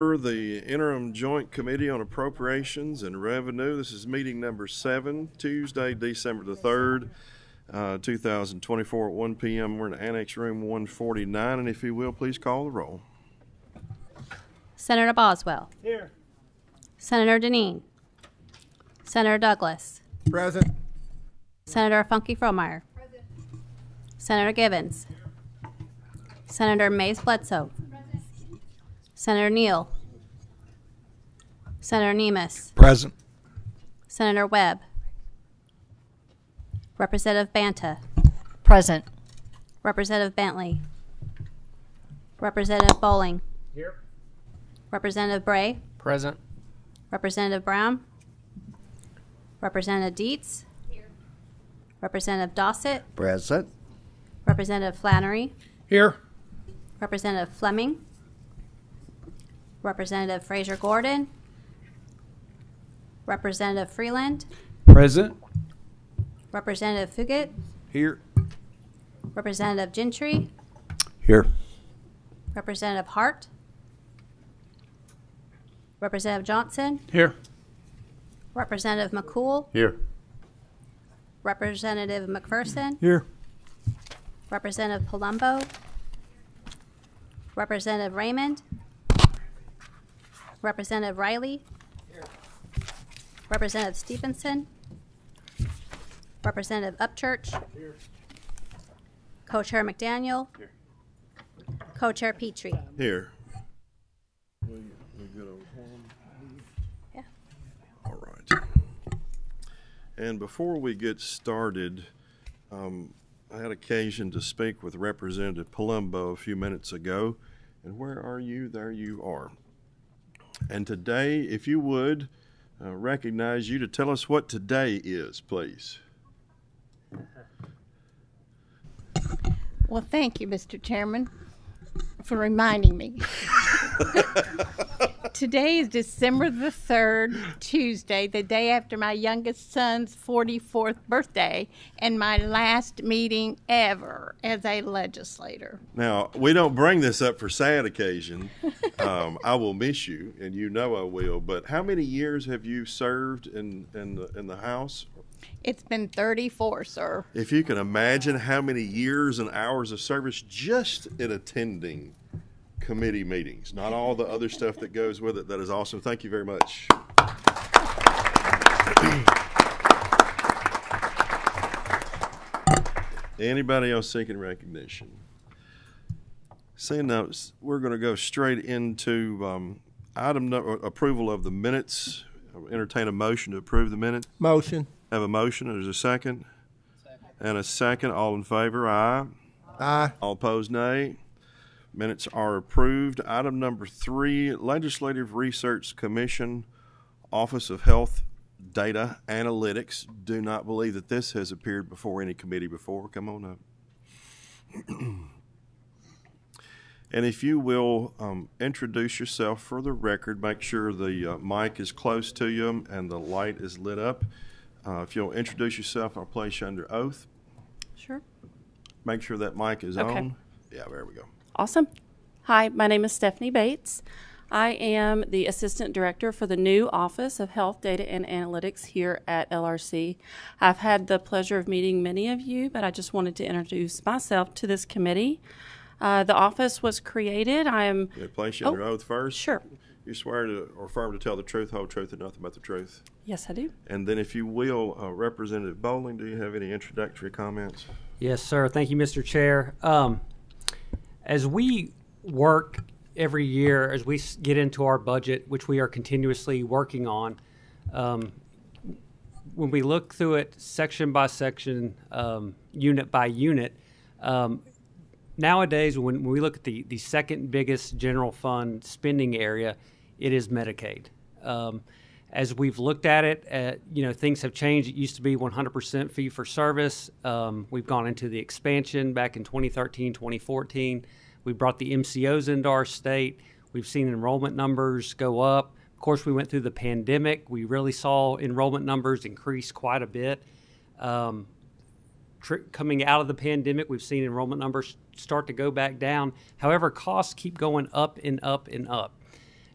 The interim joint committee on appropriations and revenue. This is meeting number seven, Tuesday, December the third, uh, two thousand twenty-four at one PM. We're in Annex Room one forty-nine, and if you will, please call the roll. Senator Boswell. Here. Senator Deneen. Senator Douglas. Present. Senator Funke Frommeyer. Present Senator Givens. Senator Mays Bledsoe. Senator Neal. Senator Nemes. Present. Senator Webb. Representative Banta. Present. Representative Bentley. Representative Bowling. Here. Representative Bray. Present. Representative Brown. Representative Dietz. Here. Representative Dossett. Present. Representative Flannery. Here. Representative Fleming. Representative Frazier Gordon. Representative Freeland. Present. Representative Fugate. Here. Representative Gentry. Here. Representative Hart. Representative Johnson. Here. Representative McCool. Here. Representative McPherson. Here. Representative Palumbo. Representative Raymond. Representative Riley. Representative Stevenson. Representative Upchurch. Co-Chair McDaniel. Co-Chair Petrie. Here. We, we good on quorum? Yeah. All right. And before we get started, um, I had occasion to speak with Representative Palumbo a few minutes ago. And where are you? There you are. And today, if you would, uh, recognize you to tell us what today is, please. Well, thank you, Mr. Chairman, for reminding me. Today is December the 3rd, Tuesday, the day after my youngest son's 44th birthday, and my last meeting ever as a legislator. Now, we don't bring this up for sad occasion. Um, I will miss you, and you know I will. But how many years have you served in, in, the, in the House? It's been 34, sir. If you can imagine how many years and hours of service just in attending committee meetings, not all the other stuff that goes with it, that is awesome. Thank you very much. Anybody else seeking recognition? Seeing now, we're going to go straight into um, item no, approval of the minutes. I'll entertain a motion to approve the minutes. Motion. Have a motion. There's a second. And a second. All in favor, aye. Aye. All opposed, nay. Minutes are approved. Item number three, Legislative Research Commission, Office of Health Data Analytics. Do not believe that this has appeared before any committee before. Come on up. And if you will um, introduce yourself for the record, make sure the uh, mic is close to you and the light is lit up. Uh, if you'll introduce yourself, I'll place you under oath. Sure. Make sure that mic is Okay. on. Yeah, there we go. Awesome. Hi, my name is Stephanie Bates. I am the Assistant Director for the new Office of Health Data and Analytics here at LRC. I've had the pleasure of meeting many of you, but I just wanted to introduce myself to this committee. Uh, the office was created. I am Can place you under Oh, oath first? sure. You swear to or affirm to tell the truth, whole truth, and nothing but the truth. Yes, I do. And then, if you will, uh, Representative Bowling, do you have any introductory comments? Yes, sir. Thank you, Mr. Chair. Um, as we work every year, as we get into our budget, which we are continuously working on, um, when we look through it section by section, um, unit by unit, um, nowadays when, we look at the, the second biggest general fund spending area, it is Medicaid. As we've looked at it, uh, you know, things have changed. It used to be 100% fee for service. Um, we've gone into the expansion back in 2013, 2014. We brought the MCOs into our state. We've seen enrollment numbers go up. Of course, we went through the pandemic. We really saw enrollment numbers increase quite a bit. Um, tr- coming out of the pandemic, we've seen enrollment numbers start to go back down. However, costs keep going up and up and up.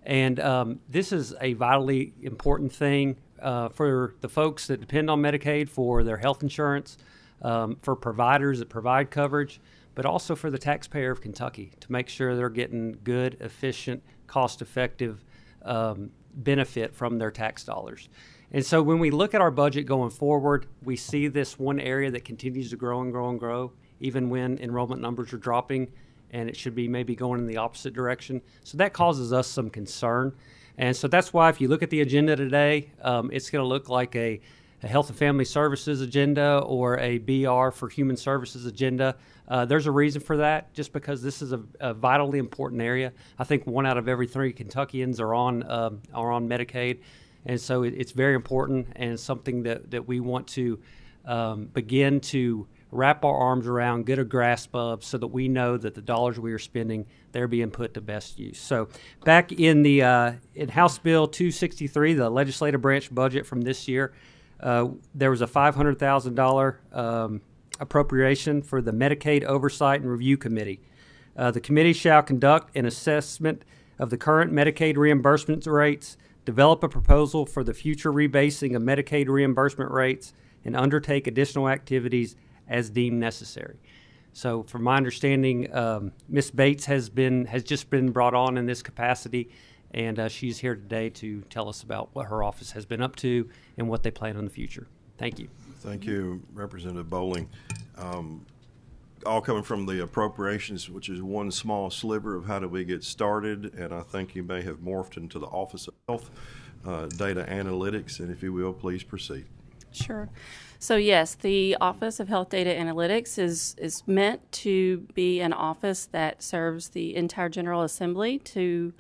And um, this is a vitally important thing uh, for the folks that depend on Medicaid for their health insurance, um, for providers that provide coverage, but also for the taxpayer of Kentucky to make sure they're getting good, efficient, cost effective um, benefit from their tax dollars. And so when we look at our budget going forward, we see this one area that continues to grow and grow and grow, even when enrollment numbers are dropping, and it should be maybe going in the opposite direction. So that causes us some concern. And so that's why if you look at the agenda today, um, it's going to look like a, a Health and Family Services agenda or a BR for Human Services agenda. Uh, there's a reason for that, just because this is a, a, vitally important area. I think one out of every three Kentuckians are on um, are on Medicaid, and so it, it's very important and something that, that we want to um, begin to wrap our arms around, get a grasp of, so that we know that the dollars we are spending they're being put to best use. So, back in the uh, in House Bill 263, the legislative branch budget from this year, uh, there was a five hundred thousand um, dollar appropriation for the Medicaid Oversight and Review Committee. Uh, the committee shall conduct an assessment of the current Medicaid reimbursement rates develop a proposal for the future rebasing of Medicaid reimbursement rates, and undertake additional activities as deemed necessary. So, from my understanding, um, Ms. Bates has been has just been brought on in this capacity, and uh, she's here today to tell us about what her office has been up to and what they plan in the future. Thank you. Thank you, Representative Bowling. Um, all coming from the appropriations, which is one small sliver of how do we get started, and I think you may have morphed into the Office of Health uh, Data Analytics, and if you will, please proceed. Sure. So yes, the Office of Health Data Analytics is is meant to be an office that serves the entire General Assembly to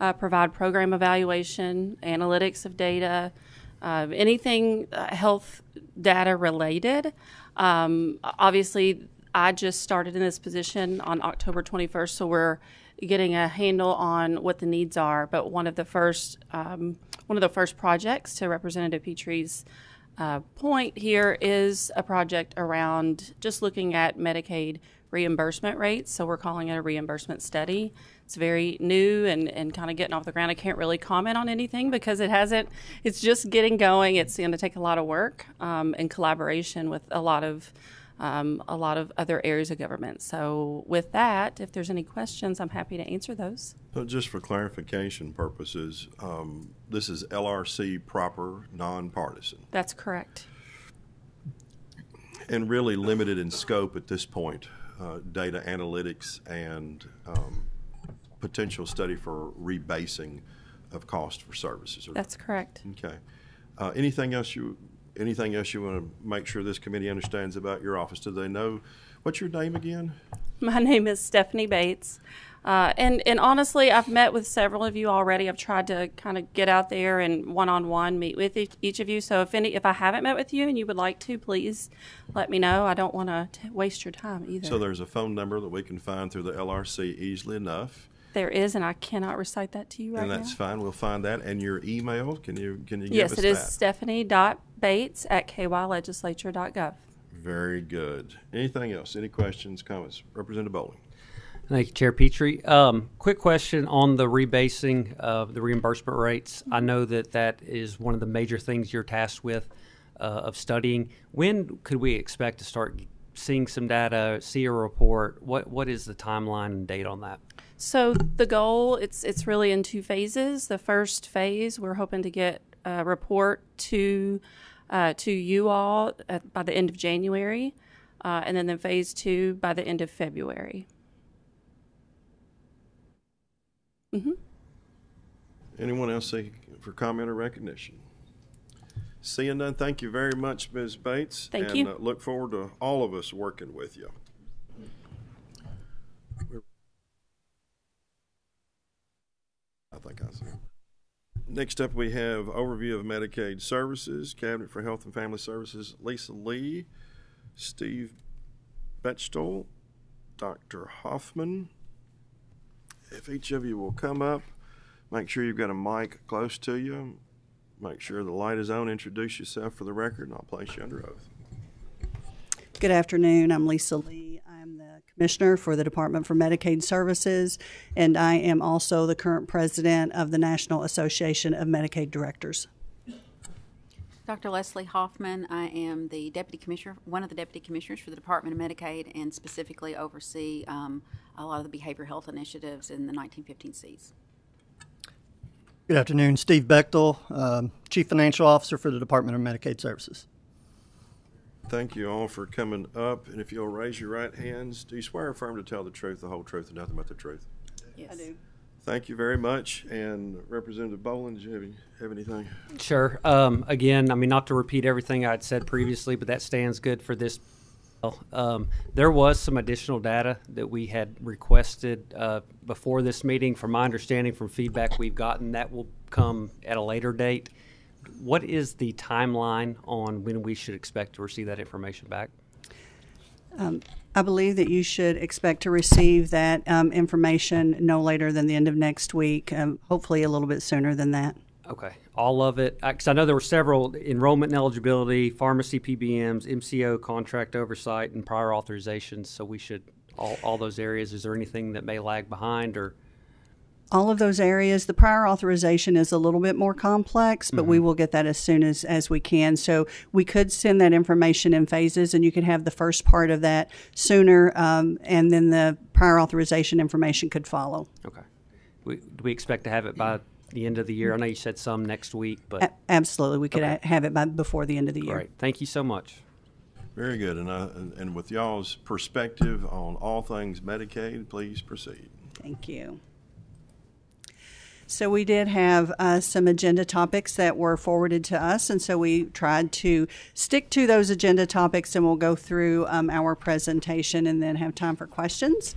uh, provide program evaluation, analytics of data, uh, anything uh, health data related. Um, obviously, I just started in this position on October 21st, so we're getting a handle on what the needs are. But one of the first um, one of the first projects to Representative Petrie's uh, point here is a project around just looking at Medicaid reimbursement rates. So we're calling it a reimbursement study. It's very new and, and kind of getting off the ground. I can't really comment on anything because it hasn't, it's just getting going. It's going to take a lot of work um, and collaboration with a lot of um, a lot of other areas of government. So, with that, if there's any questions, I'm happy to answer those. So, just for clarification purposes, um, this is LRC proper, nonpartisan. That's correct. And really limited in scope at this point, uh, data analytics and um, potential study for rebasing of cost for services. That's correct. Okay. Uh, anything else you anything else you want to make sure this committee understands about your office? Do they know what's your name again? My name is Stephanie Bates. Uh, and and honestly, I've met with several of you already. I've tried to kind of get out there and one on one meet with each, each, of you. So if any if I haven't met with you and you would like to, please let me know. I don't want to waste your time either. So there's a phone number that we can find through the LRC easily enough. There is, and I cannot recite that to you right now. And that's now. fine. We'll find that. And your email, can you can you give yes, us it is that? Stephanie dot Bates at kylegislature.gov. Very good. Anything else? Any questions, comments? Representative Bowling. Thank you, Chair Petrie. Um, quick question on the rebasing of the reimbursement rates. I know that that is one of the major things you're tasked with uh, of studying. When could we expect to start seeing some data, see a report? What What is the timeline and date on that? So the goal it's it's really in two phases. The first phase, we're hoping to get a report to uh, to you all at, by the end of January, uh, and then the phase two by the end of February. Mm-hmm. Anyone else say for comment or recognition? Seeing none, thank you very much, Ms. Bates. Thank and, you. Uh, look forward to all of us working with you. Think I see. Next up, we have overview of Medicaid services, Cabinet for Health and Family Services, Lisa Lee, Steve Bechtel, Dr. Hoffman. If each of you will come up, make sure you've got a mic close to you. Make sure the light is on. Introduce yourself for the record, and I'll place you under oath. Good afternoon. I'm Lisa Lee. I I'm the commissioner for the Department for Medicaid Services, and I am also the current president of the National Association of Medicaid Directors. Dr. Leslie Hoffman, I am the deputy commissioner, one of the deputy commissioners for the Department of Medicaid, and specifically oversee um, a lot of the behavioral health initiatives in the 1915 Cs. Good afternoon, Steve Bechtel, um, Chief Financial Officer for the Department of Medicaid Services. Thank you all for coming up, and if you'll raise your right hands, do you swear or affirm to tell the truth, the whole truth, and nothing but the truth? Yes. Thank you very much, and Representative Bowling, do you have, any, have anything? Sure. Um, again, I mean, not to repeat everything I'd said previously, but that stands good for this. Um, there was some additional data that we had requested uh, before this meeting. From my understanding, from feedback we've gotten, that will come at a later date. What is the timeline on when we should expect to receive that information back? I believe that you should expect to receive that um, information no later than the end of next week, um, hopefully a little bit sooner than that. Okay, all of it. Because I know there were several enrollment and eligibility, pharmacy PBMs, MCO contract oversight, and prior authorizations. So we should all all those areas. Is there anything that may lag behind or? All of those areas. The prior authorization is a little bit more complex, but we will get that as soon as, as we can. So we could send that information in phases, and you could have the first part of that sooner, um, and then the prior authorization information could follow. Okay. We, do we expect to have it by the end of the year? I know you said some next week, but A- absolutely, we could Okay. a- have it by before the end of the year. great. Thank you so much. Very good, and, I, and, and with y'all's perspective on all things Medicaid, please proceed. Thank you. So we did have uh, some agenda topics that were forwarded to us, and so we tried to stick to those agenda topics, and we'll go through um, our presentation and then have time for questions.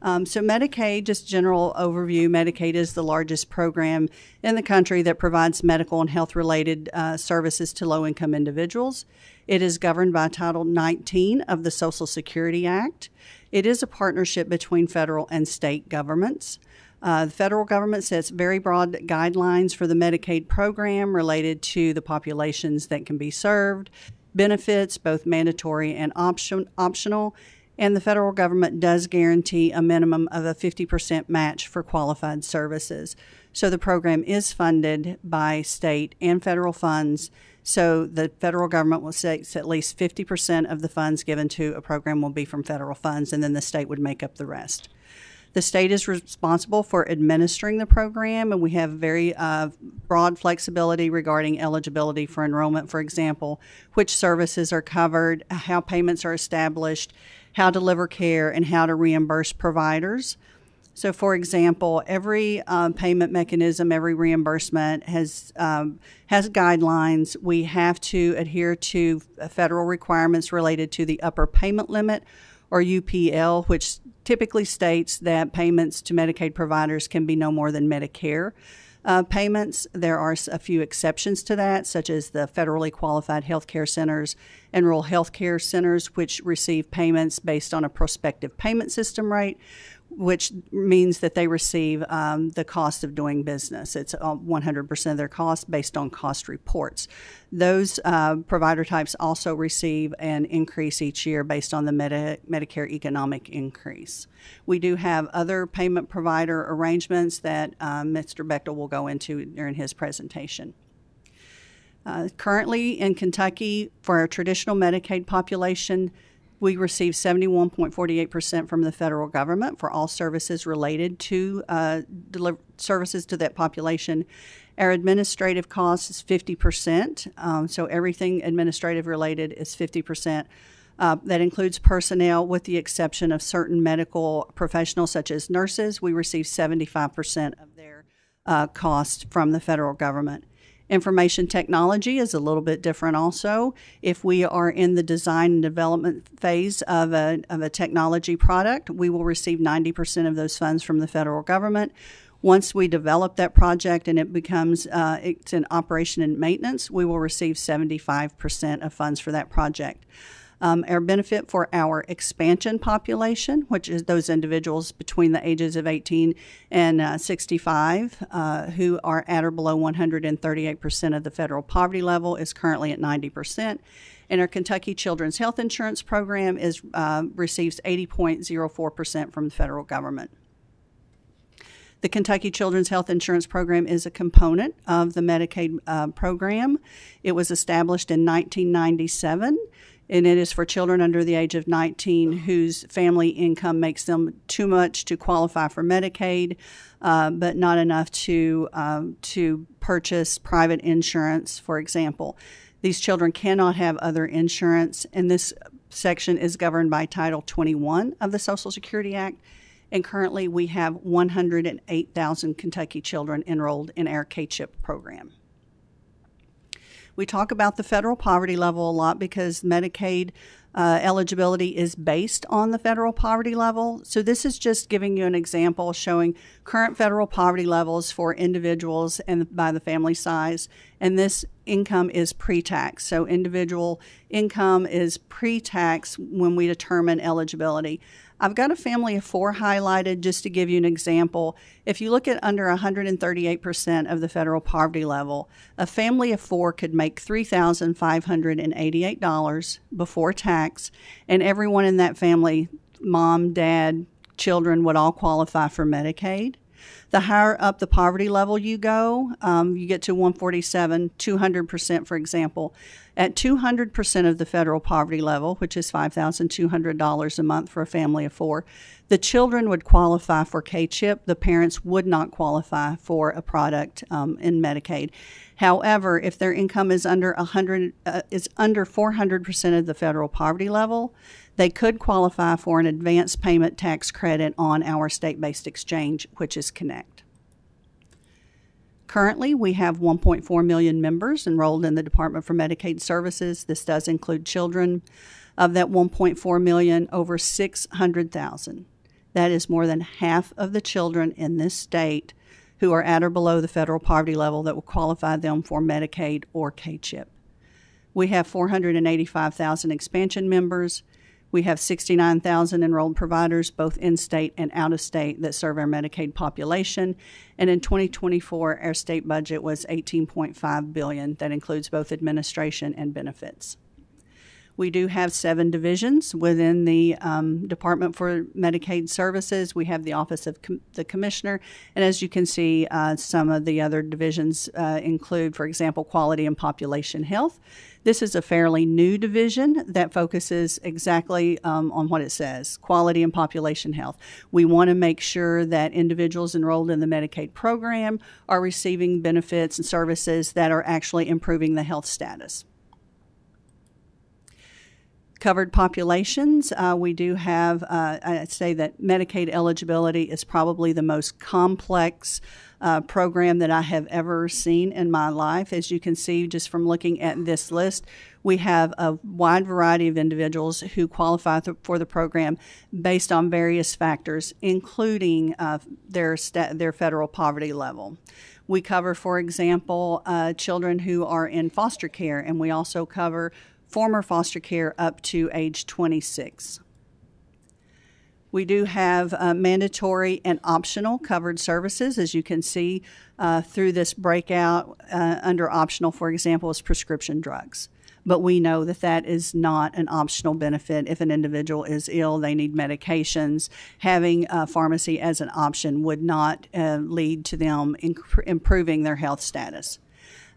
Um, so Medicaid, just general overview, Medicaid is the largest program in the country that provides medical and health-related uh, services to low-income individuals. It is governed by Title 19 of the Social Security Act. It is a partnership between federal and state governments. Uh, the federal government sets very broad guidelines for the Medicaid program related to the populations that can be served, benefits, both mandatory and option, optional, and the federal government does guarantee a minimum of a 50% match for qualified services. So the program is funded by state and federal funds. So the federal government will say at least 50% of the funds given to a program will be from federal funds, and then the state would make up the rest. The state is responsible for administering the program, and we have very uh, broad flexibility regarding eligibility for enrollment, for example, which services are covered, how payments are established, how to deliver care, and how to reimburse providers. So, for example, every um, payment mechanism, every reimbursement has um, has guidelines. We have to adhere to federal requirements related to the upper payment limit, or UPL, which typically states that payments to Medicaid providers can be no more than Medicare. Uh, payments. There are a few exceptions to that, such as the federally qualified health care centers and rural health care centers, which receive payments based on a prospective payment system rate, which means that they receive um, the cost of doing business. It's uh, 100% of their cost based on cost reports. Those uh, provider types also receive an increase each year based on the Medi- Medicare economic increase. We do have other payment provider arrangements that um, Mr. Bechtel will go into during his presentation. Uh, currently in Kentucky, for our traditional Medicaid population, we receive 71.48% from the federal government for all services related to uh, deliver services to that population. Our administrative cost is 50%, um, so everything administrative related is 50%. Uh, that includes personnel, with the exception of certain medical professionals such as nurses. We receive 75% of their uh, cost from the federal government. Information technology is a little bit different also. If we are in the design and development phase of a, of a technology product, we will receive 90% of those funds from the federal government. Once we develop that project and it becomes uh, it's in operation and maintenance, we will receive 75% of funds for that project. Um, our benefit for our expansion population, which is those individuals between the ages of 18 and uh, 65 uh, who are at or below 138% of the federal poverty level, is currently at 90%. And our Kentucky Children's Health Insurance Program is uh, receives 80.04% from the federal government. The Kentucky Children's Health Insurance Program is a component of the Medicaid uh, program. It was established in 1997 and it is for children under the age of 19 whose family income makes them too much to qualify for Medicaid, uh, but not enough to um, to purchase private insurance, for example. These children cannot have other insurance, and this section is governed by Title 21 of the Social Security Act. And currently, we have 108,000 Kentucky children enrolled in our K-CHIP program. We talk about the federal poverty level a lot because Medicaid uh, eligibility is based on the federal poverty level. So, this is just giving you an example showing current federal poverty levels for individuals and by the family size. And this income is pre tax. So, individual income is pre tax when we determine eligibility. I've got a family of four highlighted just to give you an example. If you look at under 138% of the federal poverty level, a family of four could make $3,588 before tax, and everyone in that family mom, dad, children would all qualify for Medicaid. The higher up the poverty level you go, um, you get to 147, 200%, for example. At 200% of the federal poverty level, which is $5,200 a month for a family of four, the children would qualify for K CHIP. The parents would not qualify for a product um, in Medicaid. However, if their income is under 100 uh, is under 400% of the federal poverty level, they could qualify for an advance payment tax credit on our state based exchange, which is kynect. Currently, we have 1.4 million members enrolled in the Department for Medicaid Services. This does include children. Of that 1.4 million, over 600,000. That is more than half of the children in this state who are at or below the federal poverty level that will qualify them for Medicaid or K CHIP. We have 485,000 expansion members. We have 69,000 enrolled providers, both in state and out of state, that serve our Medicaid population. And in 2024, our state budget was 18.5 billion. That includes both administration and benefits. We do have seven divisions within the um, Department for Medicaid Services. We have the Office of Com- the Commissioner, and as you can see, uh, some of the other divisions uh, include, for example, Quality and Population Health. This is a fairly new division that focuses exactly um, on what it says quality and population health. We want to make sure that individuals enrolled in the Medicaid program are receiving benefits and services that are actually improving the health status covered populations. Uh, we do have, uh, I'd say that Medicaid eligibility is probably the most complex uh, program that I have ever seen in my life. As you can see just from looking at this list, we have a wide variety of individuals who qualify th- for the program based on various factors, including uh, their, their federal poverty level. We cover, for example, uh, children who are in foster care, and we also cover former foster care up to age 26. We do have uh, mandatory and optional covered services, as you can see uh, through this breakout. Uh, under optional, for example, is prescription drugs. But we know that that is not an optional benefit. If an individual is ill, they need medications. Having a pharmacy as an option would not uh, lead to them improving their health status.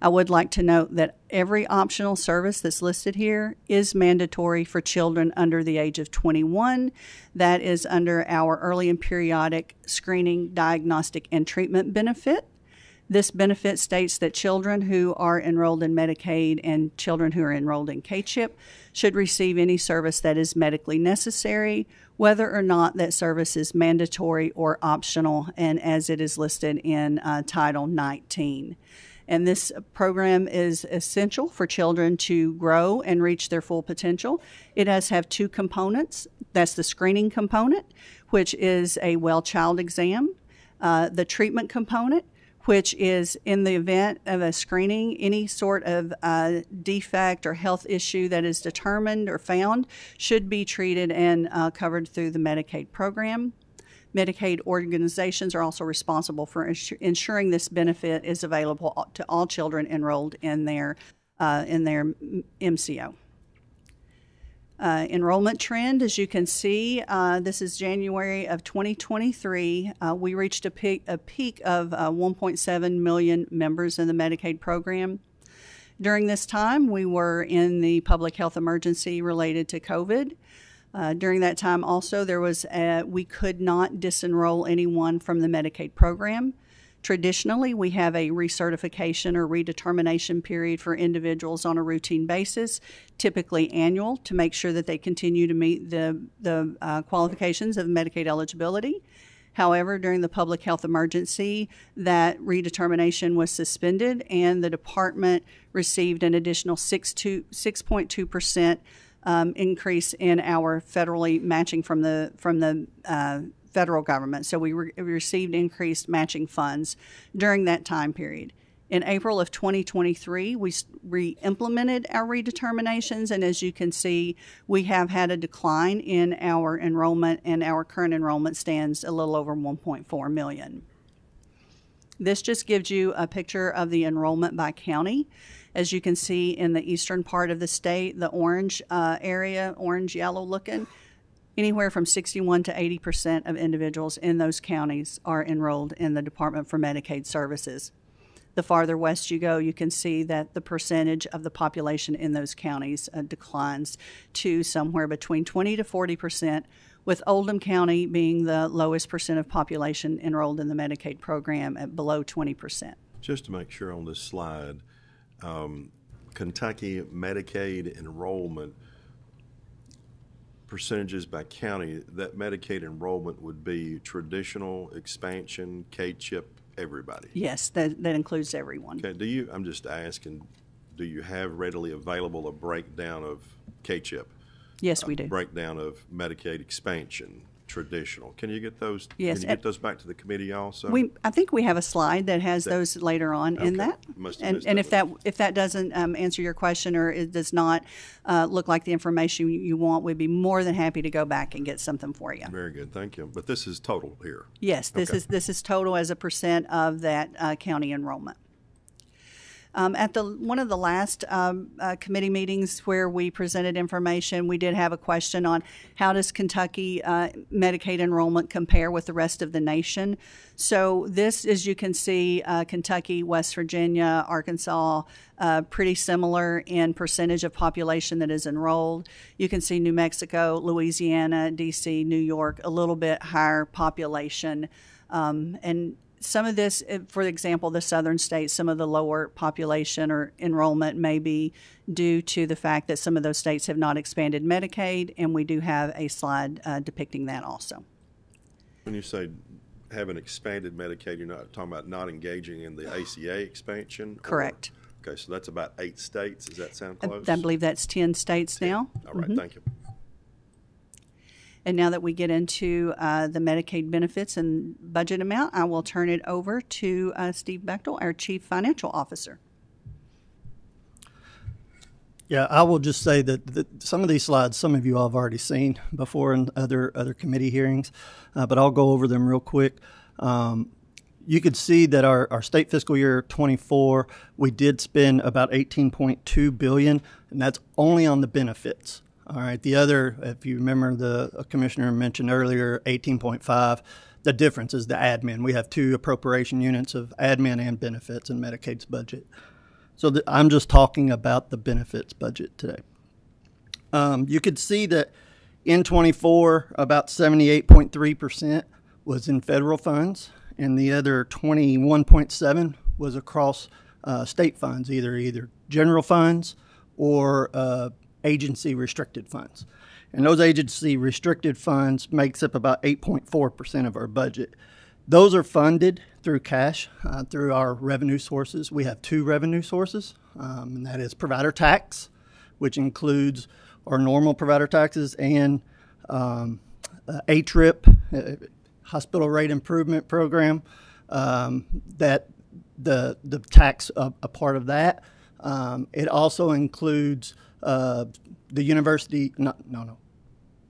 I would like to note that every optional service that's listed here is mandatory for children under the age of 21. That is under our early and periodic screening, diagnostic, and treatment benefit. This benefit states that children who are enrolled in Medicaid and children who are enrolled in K-CHIP should receive any service that is medically necessary, whether or not that service is mandatory or optional, and as it is listed in uh, Title 19. And this program is essential for children to grow and reach their full potential. It does have two components. That's the screening component, which is a well child exam, uh, the treatment component, which is in the event of a screening, any sort of uh, defect or health issue that is determined or found should be treated and uh, covered through the Medicaid program. Medicaid organizations are also responsible for insur- ensuring this benefit is available to all children enrolled in their uh, in their MCO. Uh, enrollment trend, as you can see, uh, this is January of 2023. Uh, we reached a peak, a peak of uh, 1.7 million members in the Medicaid program. During this time, we were in the public health emergency related to COVID. Uh, during that time, also, there was a, we could not disenroll anyone from the Medicaid program. Traditionally, we have a recertification or redetermination period for individuals on a routine basis, typically annual, to make sure that they continue to meet the, the uh, qualifications of Medicaid eligibility. However, during the public health emergency, that redetermination was suspended, and the department received an additional 6.2 percent um, increase in our federally matching from the from the uh, federal government. So we, re- received increased matching funds during that time period. In April of 2023, we re implemented our redeterminations, and as you can see, we have had a decline in our enrollment, and our current enrollment stands a little over 1.4 million. This just gives you a picture of the enrollment by county. As you can see in the eastern part of the state, the orange uh, area, orange yellow looking, anywhere from 61 to 80 percent of individuals in those counties are enrolled in the Department for Medicaid Services. The farther west you go, you can see that the percentage of the population in those counties uh, declines to somewhere between 20 to 40 percent, with Oldham County being the lowest percent of population enrolled in the Medicaid program at below 20 percent. Just to make sure on this slide, um, Kentucky Medicaid enrollment percentages by county, that Medicaid enrollment would be traditional, expansion, K-CHIP, everybody. Yes, that, that includes everyone. Okay, do you, I'm just asking, do you have readily available a breakdown of K-CHIP? Yes, we A do. breakdown of Medicaid expansion, traditional. Can you get those? Yes, Can you get those back to the committee also? We, I think we have a slide that has those later on in that. Must And, and that if that, if that doesn't um, answer your question or it does not uh, look like the information you- you want, we'd be more than happy to go back and get something for you. Very good, thank you. But this is total here. Yes, this Okay. is, this is total as a percent of that uh, county enrollment. Um, at the one of the last um, uh, committee meetings where we presented information, we did have a question on how does Kentucky uh, Medicaid enrollment compare with the rest of the nation. So this, as you can see, uh, Kentucky, West Virginia, Arkansas, uh, pretty similar in percentage of population that is enrolled. You can see New Mexico, Louisiana, D.C., New York, a little bit higher population, um, and some of this, eh, for example, the southern states, some of the lower population or enrollment may be due to the fact that some of those states have not expanded Medicaid, and we do have a slide uh, depicting that also. When you say having expanded Medicaid, you're not talking about not engaging in the ACA expansion? or- Correct. Okay, so that's about eight states. Does that sound I, close? I believe that's 10 states now. All right, Mhm. thank you. And now that we get into uh, the Medicaid benefits and budget amount, I will turn it over to uh, Steve Bechtel, our Chief Financial Officer. Yeah, I will just say that, that some of these slides, some of you all have already seen before in other other committee hearings, uh, but I'll go over them real quick. Um, you could see that our, our state fiscal year 24, we did spend about 18.2 billion, and that's only on the benefits. All right, the other, if you remember, the commissioner mentioned earlier, 18.5. The difference is the admin. We have two appropriation units of admin and benefits in Medicaid's budget. So the, I'm just talking about the benefits budget today. Um, you could see that in 24, about 78.3% was in federal funds, and the other 21.7 was across uh, state funds, either either general funds or uh, agency restricted funds. And those agency restricted funds makes up about 8.4% of our budget. Those are funded through cash, uh, through our revenue sources. We have two revenue sources, um, and that is provider tax, which includes our normal provider taxes and um, uh, HRIP, uh, Hospital Rate Improvement Program, um, that the the tax a, a part of that. Um, it also includes uh, the university. No, no, no.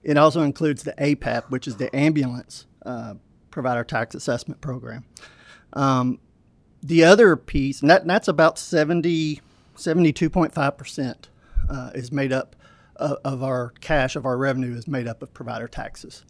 It also includes the APAP, which is the ambulance uh, provider tax assessment program. Um, the other piece, and, that, and that's about 70, 72.5% uh, is made up of, of our cash, of our revenue is made up of provider taxes.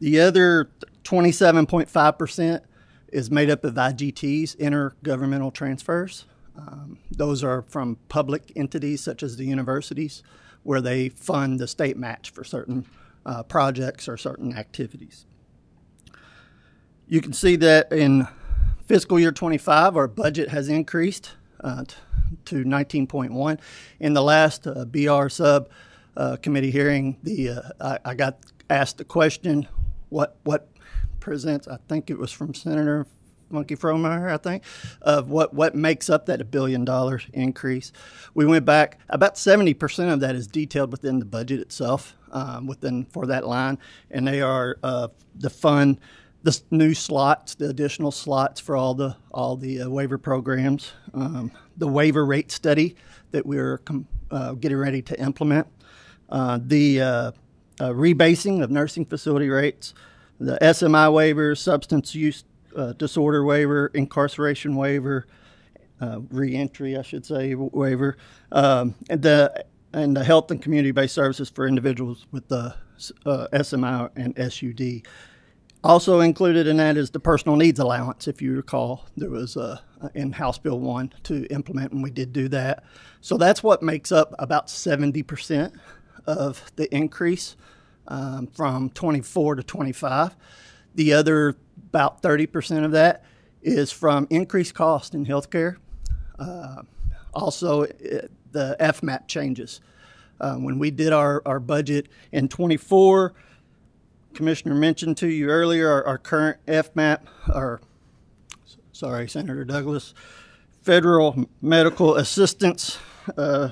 The other 27.5% is made up of IGTs, intergovernmental transfers. Um, those are from public entities such as the universities, where they fund the state match for certain uh, projects or certain activities. You can see that in fiscal year 25, our budget has increased uh, to 19.1. In the last uh, BR sub uh, committee hearing, the uh, I, I got asked the question, what what presents? I think it was from Senator Funke Frommeyer, I think, of what, what makes up that a billion dollar increase. We went back, about 70% of that is detailed within the budget itself, um, within for that line, and they are uh, the fund, the new slots, the additional slots for all the all the uh, waiver programs, um, the waiver rate study that we're uh, getting ready to implement, uh, the uh, uh, rebasing of nursing facility rates, the SMI waivers, substance use uh, disorder waiver, incarceration waiver, uh, reentry, I should say, waiver, um, and the and the health and community-based services for individuals with the uh, SMI and SUD. Also included in that is the personal needs allowance. If you recall, there was a in House Bill one to implement, and we did do that. So that's what makes up about seventy percent of the increase um, from twenty four to twenty five. The other about 30% of that is from increased cost in healthcare. Uh, also, it, the FMAP changes. Uh, when we did our, our budget in 24, Commissioner mentioned to you earlier our, our current FMAP, or sorry, Senator Douglas, federal medical assistance uh,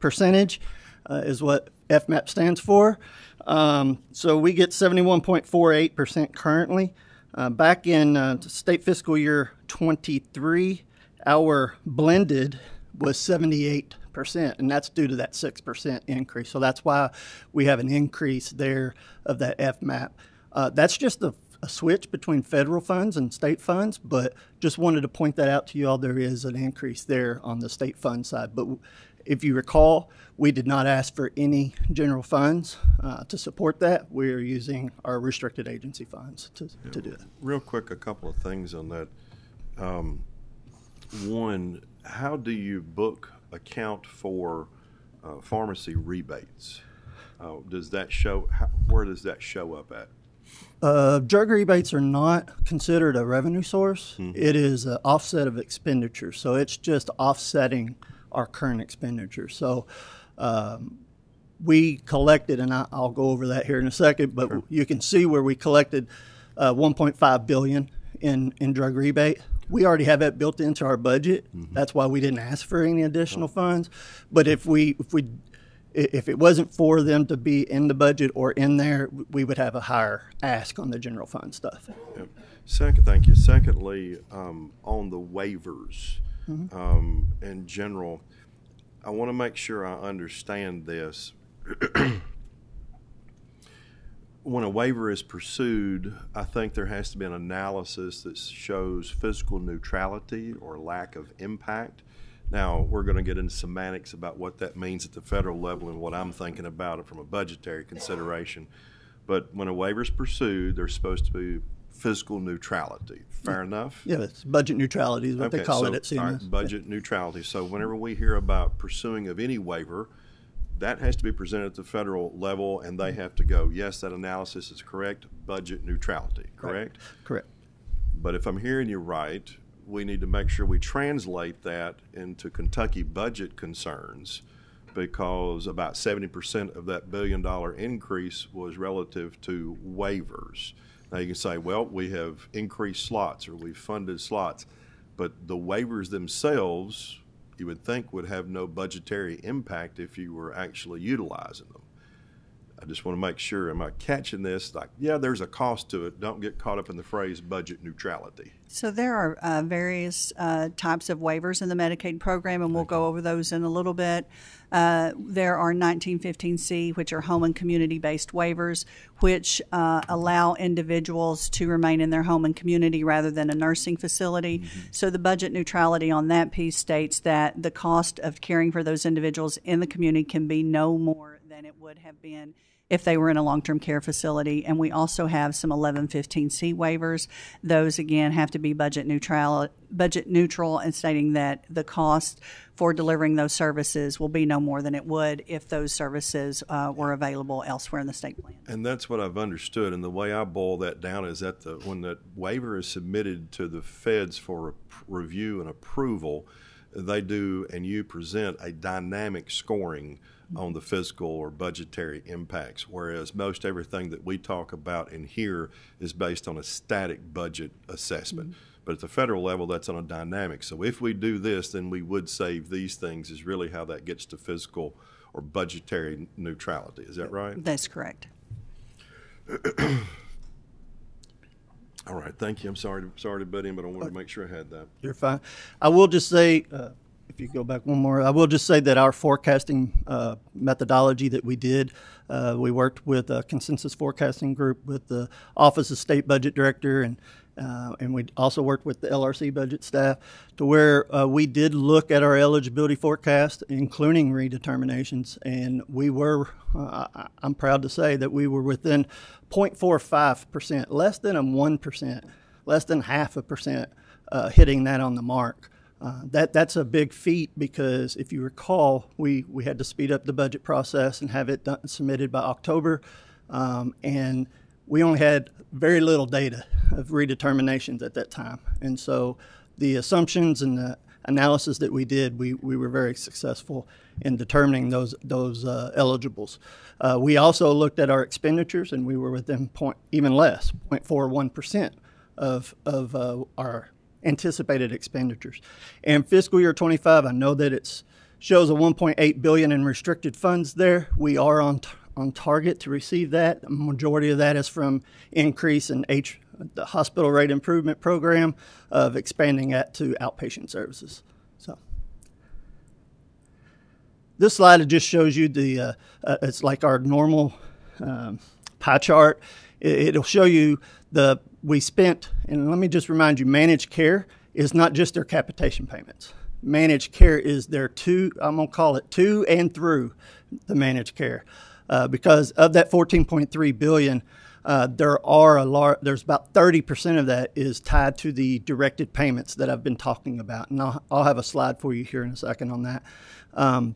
percentage uh, is what FMAP stands for. Um, so we get 71.48% currently. Uh, back in uh, state fiscal year 23, our blended was 78%, and that's due to that 6% increase. So that's why we have an increase there of that FMAP. Uh, that's just a, a, switch between federal funds and state funds, but just wanted to point that out to you all. There is an increase there on the state fund side. But if you recall, we did not ask for any general funds uh, to support that. We are using our restricted agency funds to, yeah, to do that. Real quick, a couple of things on that. Um, one, how do you book account for uh, pharmacy rebates? Uh, does that show? How, where does that show up at? Uh, drug rebates are not considered a revenue source. Mm-hmm. It is an offset of expenditure, so it's just offsetting our current expenditure. So um, we collected, and I, will go over that here in a second, but sure. you can see where we collected uh, 1.5 billion in, in drug rebate. We already have that built into our budget. Mm-hmm. That's why we didn't ask for any additional oh. funds. But if we if we if it wasn't for them to be in the budget or in there, we would have a higher ask on the general fund stuff. Yep. Second, thank you. Secondly, um, on the waivers, mm-hmm. um, in general, I want to make sure I understand this. when a waiver is pursued, I think there has to be an analysis that shows fiscal neutrality or lack of impact. Now, we're going to get into semantics about what that means at the federal level and what I'm thinking about it from a budgetary consideration. But when a waiver is pursued, there's supposed to be fiscal neutrality. Fair enough? Yeah, it's budget neutrality is what okay, they call so, it at CMS. Right, budget yeah. neutrality. So whenever we hear about pursuing of any waiver, that has to be presented at the federal level, and they mm-hmm. have to go, yes, that analysis is correct, budget neutrality, correct? Correct. But if I'm hearing you right, we need to make sure we translate that into Kentucky budget concerns because about 70% of that billion dollar increase was relative to waivers. Now you can say, well, we have increased slots or we've funded slots, but the waivers themselves, you would think, would have no budgetary impact if you were actually utilizing them. I just want to make sure, am I catching this? Like, yeah, there's a cost to it. Don't get caught up in the phrase budget neutrality. So there are uh, various uh, types of waivers in the Medicaid program, and we'll go over those in a little bit. Uh, there are 1915C, which are home and community-based waivers, which uh, allow individuals to remain in their home and community rather than a nursing facility. So the budget neutrality on that piece states that the cost of caring for those individuals in the community can be no more than it would have been if they were in a long-term care facility. And we also have some 1115C waivers. Those again have to be budget neutral, budget neutral, and stating that the cost for delivering those services will be no more than it would if those services uh, were available elsewhere in the state plan. And that's what I've understood. And the way I boil that down is that the, when that waiver is submitted to the feds for review and approval, they do and you present a dynamic scoring on the fiscal or budgetary impacts, whereas most everything that we talk about in here is based on a static budget assessment. But at the federal level, that's on a dynamic. So if we do this, then we would save these things, is really how that gets to fiscal or budgetary neutrality. Is that right? That's correct. All right, thank you. I'm sorry to, sorry to butt in, but I wanted to make sure I had that. You're fine. I will just say, uh, if you go back one more, I will just say that our forecasting uh, methodology that we did, uh, we worked with a consensus forecasting group with the Office of State Budget Director and uh, and we also worked with the LRC budget staff to where uh, we did look at our eligibility forecast, including redeterminations, and we were, uh, I'm proud to say that we were within 0.45%, less than a 1%, less than half a percent uh, hitting that on the mark. Uh, that that's a big feat because if you recall, we, we had to speed up the budget process and have it done, submitted by October, um, and we only had very little data of redeterminations at that time, and so the assumptions and the analysis that we did, we, we were very successful in determining those those uh, eligibles. Uh, we also looked at our expenditures, and we were within point even less, 0.41 percent of of uh, our anticipated expenditures. And fiscal year 25, I know that it shows a 1.8 billion in restricted funds there. We are on on target to receive that. The majority of that is from increase in H the hospital rate improvement program of expanding that to outpatient services. So this slide just shows you the uh, uh, it's like our normal um, pie chart. It, it'll show you the we spent, and let me just remind you, managed care is not just their capitation payments. Managed care is their two. I'm gonna call it two and through the managed care, uh, because of that 14.3 billion. Uh, there are a lar- there's about 30% of that is tied to the directed payments that I've been talking about. And I'll, I'll have a slide for you here in a second on that. Um,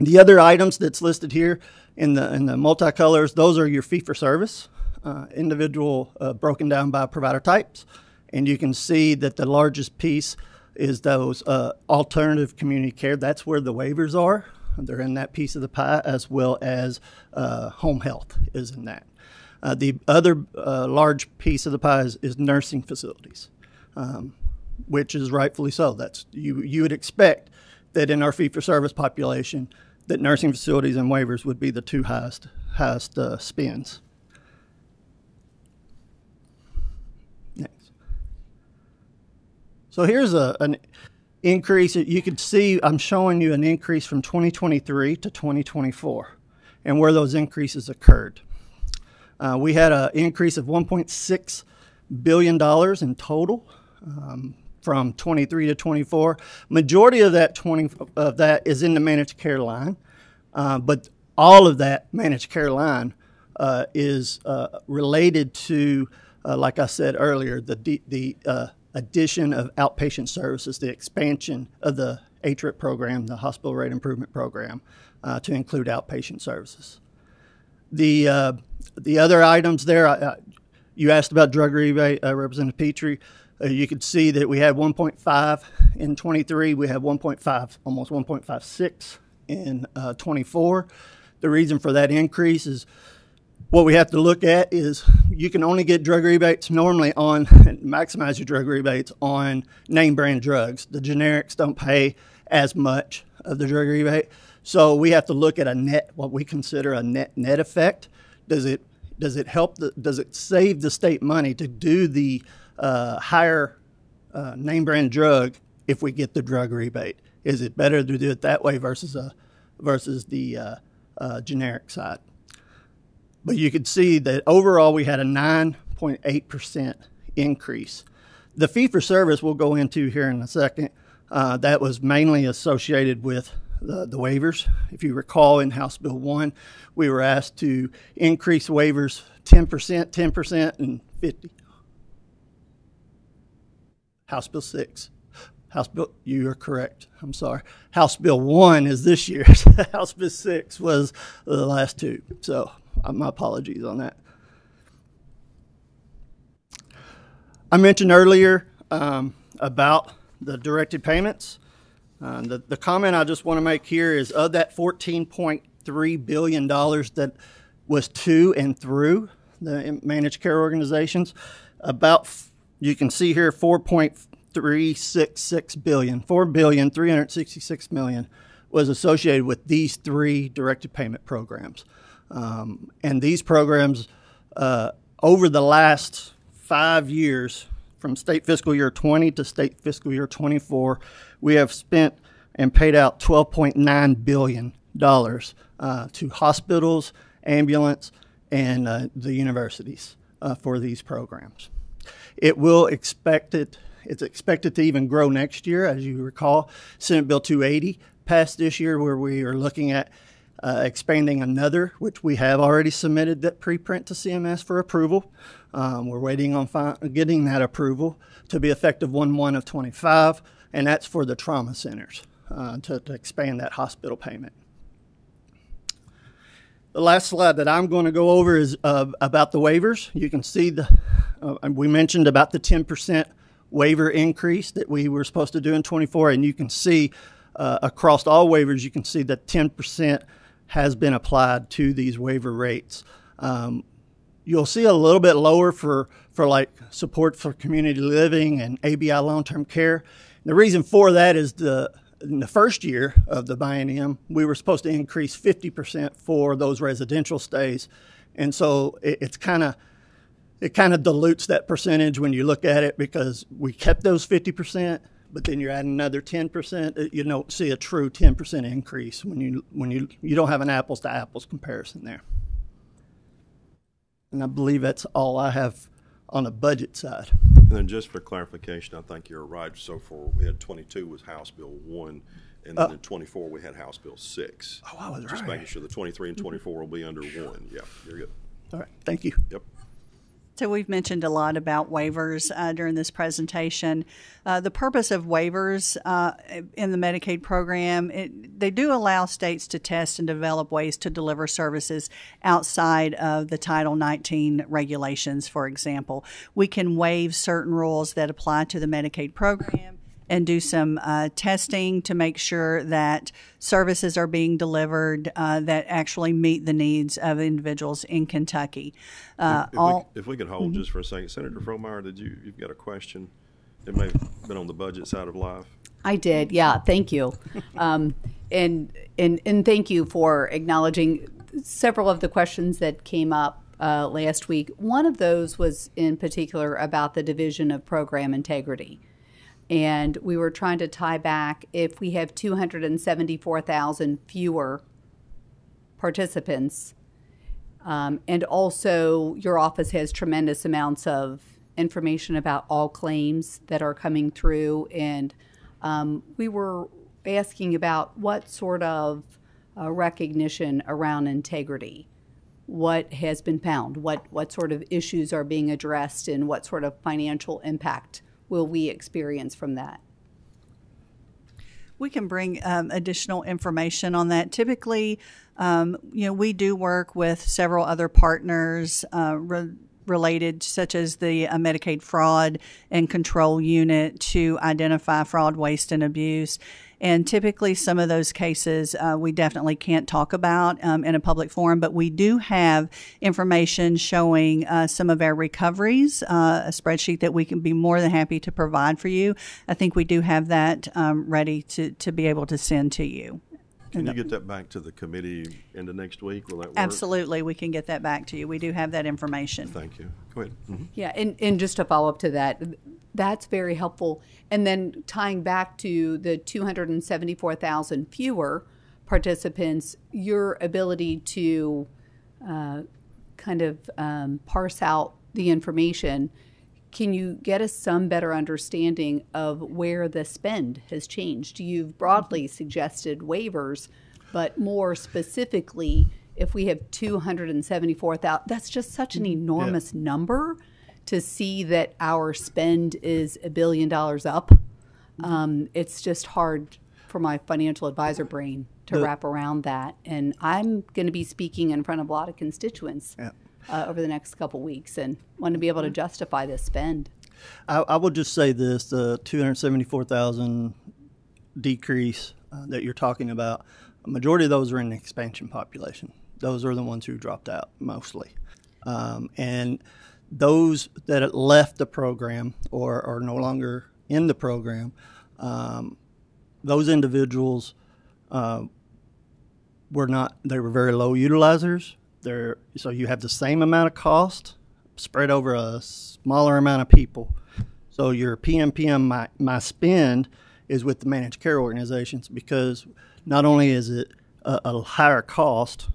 the other items that's listed here in the in the multicolors, those are your fee for service, uh, individual uh, broken down by provider types, and you can see that the largest piece is those uh, alternative community care. That's where the waivers are. They're in that piece of the pie, as well as uh, home health is in that. The other large piece of the pie is, is nursing facilities, um, which is rightfully so. That's you. You would expect that in our fee for service population, that nursing facilities and waivers would be the two highest highest uh, spends. Next. So here's a an increase. You can see I'm showing you an increase from 2023 to 2024, and where those increases occurred. Uh, we had an increase of 1.6 billion dollars in total. Um, from 23 to 24. Majority of that 20 of that is in the managed care line, uh, but all of that managed care line uh, is uh, related to, uh, like I said earlier, the the uh, addition of outpatient services, the expansion of the HRIP program, the Hospital Rate Improvement Program, uh, to include outpatient services. The the other items there, you asked about drug rebate, Representative Petrie. Uh, you could see that we had 1.5 in 23. We had 1.5, almost 1.56 in uh, 24. The reason for that increase is what we have to look at is you can only get drug rebates normally on maximize your drug rebates on name brand drugs. The generics don't pay as much of the drug rebate. So we have to look at a net, what we consider a net net effect. Does it does it help? The, does it save the state money to do the uh, higher uh, name brand drug if we get the drug rebate? Is it better to do it that way versus a versus the uh, uh generic side? But you could see that overall we had a 9.8 percent increase. The fee for service we'll go into here in a second. Uh, that was mainly associated with the, the, waivers. If you recall, in House Bill 1, we were asked to increase waivers 10%, 10%, and 50. House Bill 6. House Bill, you are correct. I'm sorry. House Bill 1 is this year's. House Bill 6 was the last two. So, my apologies on that. I mentioned earlier um, about the directed payments. Uh, the, the comment I just want to make here is of that $14.3 billion that was to and through the managed care organizations, about, you can see here, 4.366 billion, 4 billion, 366 million was associated with these three directed payment programs. Um, and these programs, uh, over the last five years, from state fiscal year 20 to state fiscal year 24, we have spent and paid out $12.9 billion uh, to hospitals, ambulance, and uh, the universities uh, for these programs. It will expect it, it's expected to even grow next year. As you recall, Senate Bill 280 passed this year where we are looking at uh, expanding another, which we have already submitted that preprint to CMS for approval. Um, we're waiting on getting that approval to be effective 1 1 of 25, and that's for the trauma centers uh, to, to expand that hospital payment. The last slide that I'm going to go over is uh, about the waivers. You can see the, uh, we mentioned about the 10% waiver increase that we were supposed to do in 24, and you can see uh, across all waivers, you can see that 10% has been applied to these waiver rates. Um, you'll see a little bit lower for, for like support for community living and ABI long term care. The reason for that is the in the first year of the biennium, we were supposed to increase 50% for those residential stays. And so it, it's kind of it kind of dilutes that percentage when you look at it because we kept those 50% but then you're adding another 10%, uh, you don't see a true 10% increase when you when you you don't have an apples to apples comparison there. And I believe that's all I have on the budget side. And then just for clarification, I think you're right. So for we had 22 was House Bill 1 and then uh, in 24 we had House Bill 6. Oh, I was Just right. making sure the 23 and 24 will be under 1. Yeah, you're good. All right. Thank you. Yep. So, we've mentioned a lot about waivers uh, during this presentation. Uh, the purpose of waivers uh, in the Medicaid program, it, they do allow states to test and develop ways to deliver services outside of the Title 19 regulations, for example. We can waive certain rules that apply to the Medicaid program and do some uh, testing to make sure that services are being delivered uh, that actually meet the needs of individuals in Kentucky. Uh, if, if, all, we, if, we, could hold mm-hmm. just for a second, Senator Frommeyer, did you you've got a question? It may have been on the budget side of life. I did, yeah. Thank you, um, and and and thank you for acknowledging several of the questions that came up uh, last week. One of those was in particular about the division of program integrity and we were trying to tie back if we have 274,000 fewer participants. Um, and also, your office has tremendous amounts of information about all claims that are coming through. And um, we were asking about what sort of uh, recognition around integrity what has been found, what, what sort of issues are being addressed, and what sort of financial impact will we experience from that? We can bring um, additional information on that. Typically, um, you know, we do work with several other partners. Uh, re- related, such as the uh, Medicaid Fraud and Control Unit, to identify fraud, waste, and abuse. And typically, some of those cases uh, we definitely can't talk about um, in a public forum, but we do have information showing uh, some of our recoveries, uh, a spreadsheet that we can be more than happy to provide for you. I think we do have that um, ready to, to be able to send to you. Can you get that back to the committee into next week? Will that work? Absolutely, we can get that back to you. We do have that information. Thank you. Go ahead. Mhm. Yeah, and, and just to follow up to that, that's very helpful. And then tying back to the 274,000 fewer participants, your ability to uh, kind of um, parse out the information, can you get us some better understanding of where the spend has changed? You've broadly suggested waivers, but more specifically, if we have 274,000, that's just such an enormous number to see that our spend is a billion dollars up. Um, it's just hard for my financial advisor brain to The- wrap around that. And I'm going to be speaking in front of a lot of constituents Yeah. uh, over the next couple weeks and want to be able to justify this spend. I, I will just say this: the two hundred seventy-four thousand decrease uh, that you're talking about, a majority of those are in the expansion population. Those are the ones who dropped out mostly, um, and those that left the program or are no longer in the program, um, those individuals uh, were not. They were very low utilizers. They're, so you have the same amount of cost spread over a smaller amount of people. So your PMPM, my, my spend is with the managed care organizations because not only is it a, a higher cost,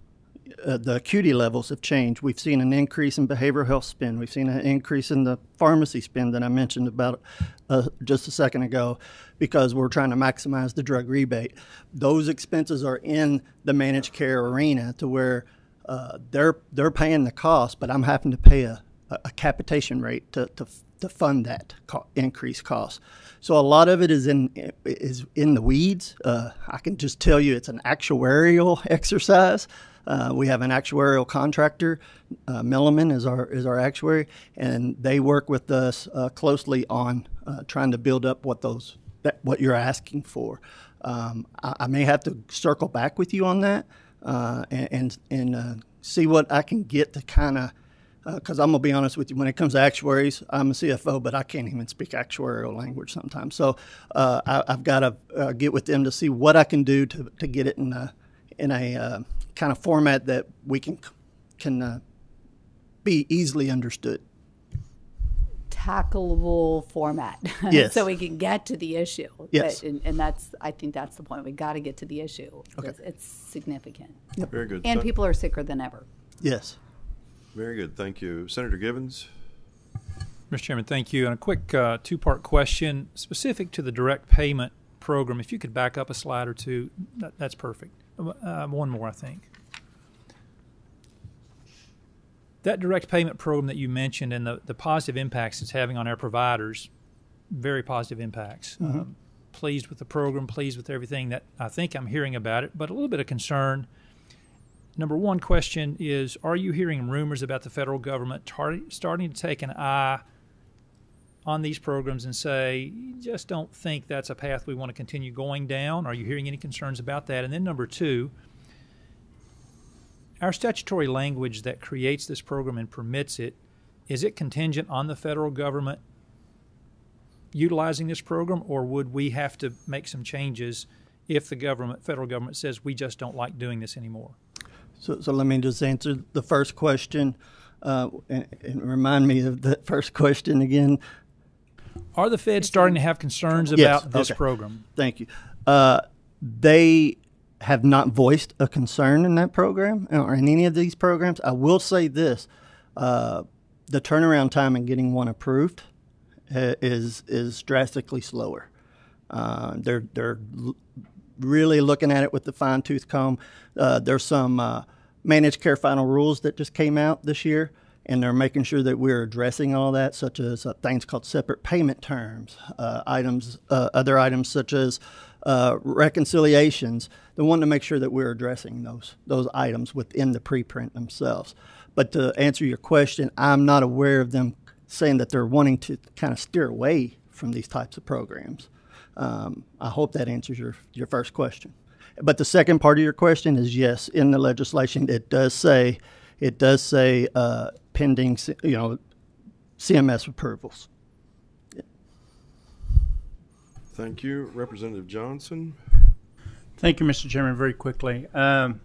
uh, the acuity levels have changed. We've seen an increase in behavioral health spend. We've seen an increase in the pharmacy spend that I mentioned about uh, just a second ago because we're trying to maximize the drug rebate. Those expenses are in the managed care arena to where uh, they're they're paying the cost, but I'm having to pay a, a capitation rate to, to, to fund that co- increased cost. So a lot of it is in is in the weeds. Uh, I can just tell you it's an actuarial exercise. Uh, we have an actuarial contractor, uh, Milliman is our is our actuary, and they work with us uh, closely on uh, trying to build up what those that what you're asking for. Um, I, I may have to circle back with you on that uh, and and, and uh, see what I can get to kind of because I'm gonna be honest with you, when it comes to actuaries, I'm a CFO, but I can't even speak actuarial language sometimes. So uh, I, I've got to uh, get with them to see what I can do to, to get it in in a uh, kind of format that we can can uh, be easily understood. tackleable format Yes. so we can get to the issue Yes. But- and, and that's i think that's the point we got to get to the issue Okay. it's, it's significant Very good. and Sen- people are sicker than ever Yes. Very good. Thank you. Senator Givens? Mr. Chairman, thank you. And a quick uh, two-part question specific to the direct payment program. If you could back up a slide or two, that, that's perfect. Uh, one more, I think. That direct payment program that you mentioned and the, the positive impacts it's having on our providers, very positive impacts. Um, pleased with the program, pleased with everything that I think I'm hearing about it, but a little bit of concern. Number one question is Are you hearing rumors about the federal government tar- starting to take an eye on these programs and say, just don't think that's a path we want to continue going down? Are you hearing any concerns about that? And then number two, our statutory language that creates this program and permits it, is it contingent on the federal government utilizing this program, or would we have to make some changes if the government, federal government, says we just don't like doing this anymore? So, so let me just answer the first question uh, and, and remind me of the first question again. Are the feds starting to have concerns Yes, about this okay. program? Thank you. Uh, they have not voiced a concern in that program or in any of these programs. I will say this: uh, the turnaround time in getting one approved uh, is is drastically slower. Uh, they're they're really looking at it with the fine tooth comb. Uh, there's some uh, managed care final rules that just came out this year, and they're making sure that we're addressing all that, such as uh, things called separate payment terms, uh, items, uh, other items such as uh, reconciliations. They want to make sure that we're addressing those those items within the preprint themselves. But to answer your question, I'm not aware of them saying that they're wanting to kind of steer away from these types of programs. Um, I hope that answers your, your first question. But the second part of your question is yes, in the legislation it does say it does say uh, pending you know CMS approvals. Thank you. Representative Johnson? Thank you, Mr. Chairman. Very quickly, um,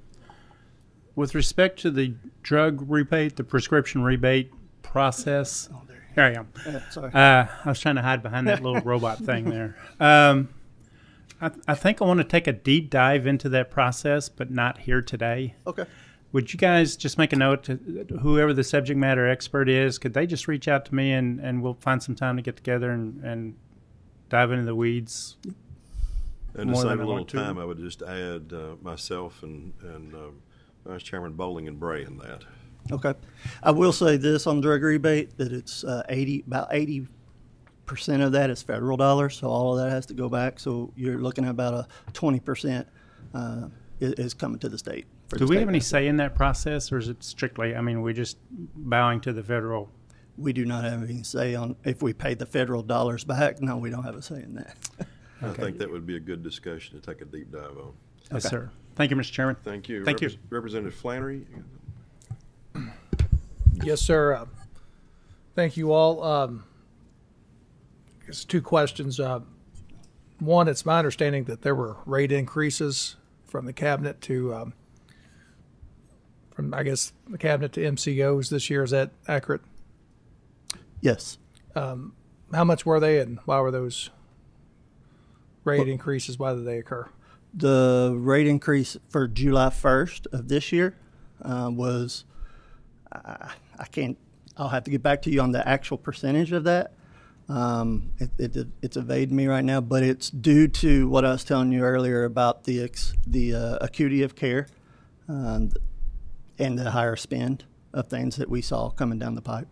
with respect to the drug rebate, the prescription rebate process. Here I am. Yeah, sorry. Uh, I was trying to hide behind that little robot thing there. Um, I, I think I want to take a deep dive into that process, but not here today. Okay. Would you guys just make a note to whoever the subject matter expert is? Could they just reach out to me and, and we'll find some time to get together and, and dive into the weeds? And to more save than a I little want to. time, I would just add uh, myself and, and um, Vice Chairman Bowling and Bray in that. Okay. I will say this on drug rebate that it's uh, 80 about 80 percent of that is federal dollars, so all of that has to go back. So you're looking at about a 20 percent uh, is, is coming to the state. For Do we have any benefit. say in that process, or is it strictly? I mean, we're just bowing to the federal. We do not have any say on if we pay the federal dollars back. No, we don't have a say in that. I think that would be a good discussion to take a deep dive on. Yes, Okay. sir. Thank you, Mr. Chairman. Thank you. Thank you. Representative Flannery? Yes, sir. Uh, Thank you all. Um, I guess two questions. Uh, One, it's my understanding that there were rate increases from the cabinet to, um, from, I guess, the cabinet to MCOs this year. Is that accurate? Yes. Um, How much were they and why were those rate increases? Why did they occur? The rate increase for July 1st of this year uh, was, uh, I can't, I'll have to get back to you on the actual percentage of that. Um, it, it, it's evading me right now, but it's due to what I was telling you earlier about the, ex, the uh, acuity of care um, and the higher spend of things that we saw coming down the pipe.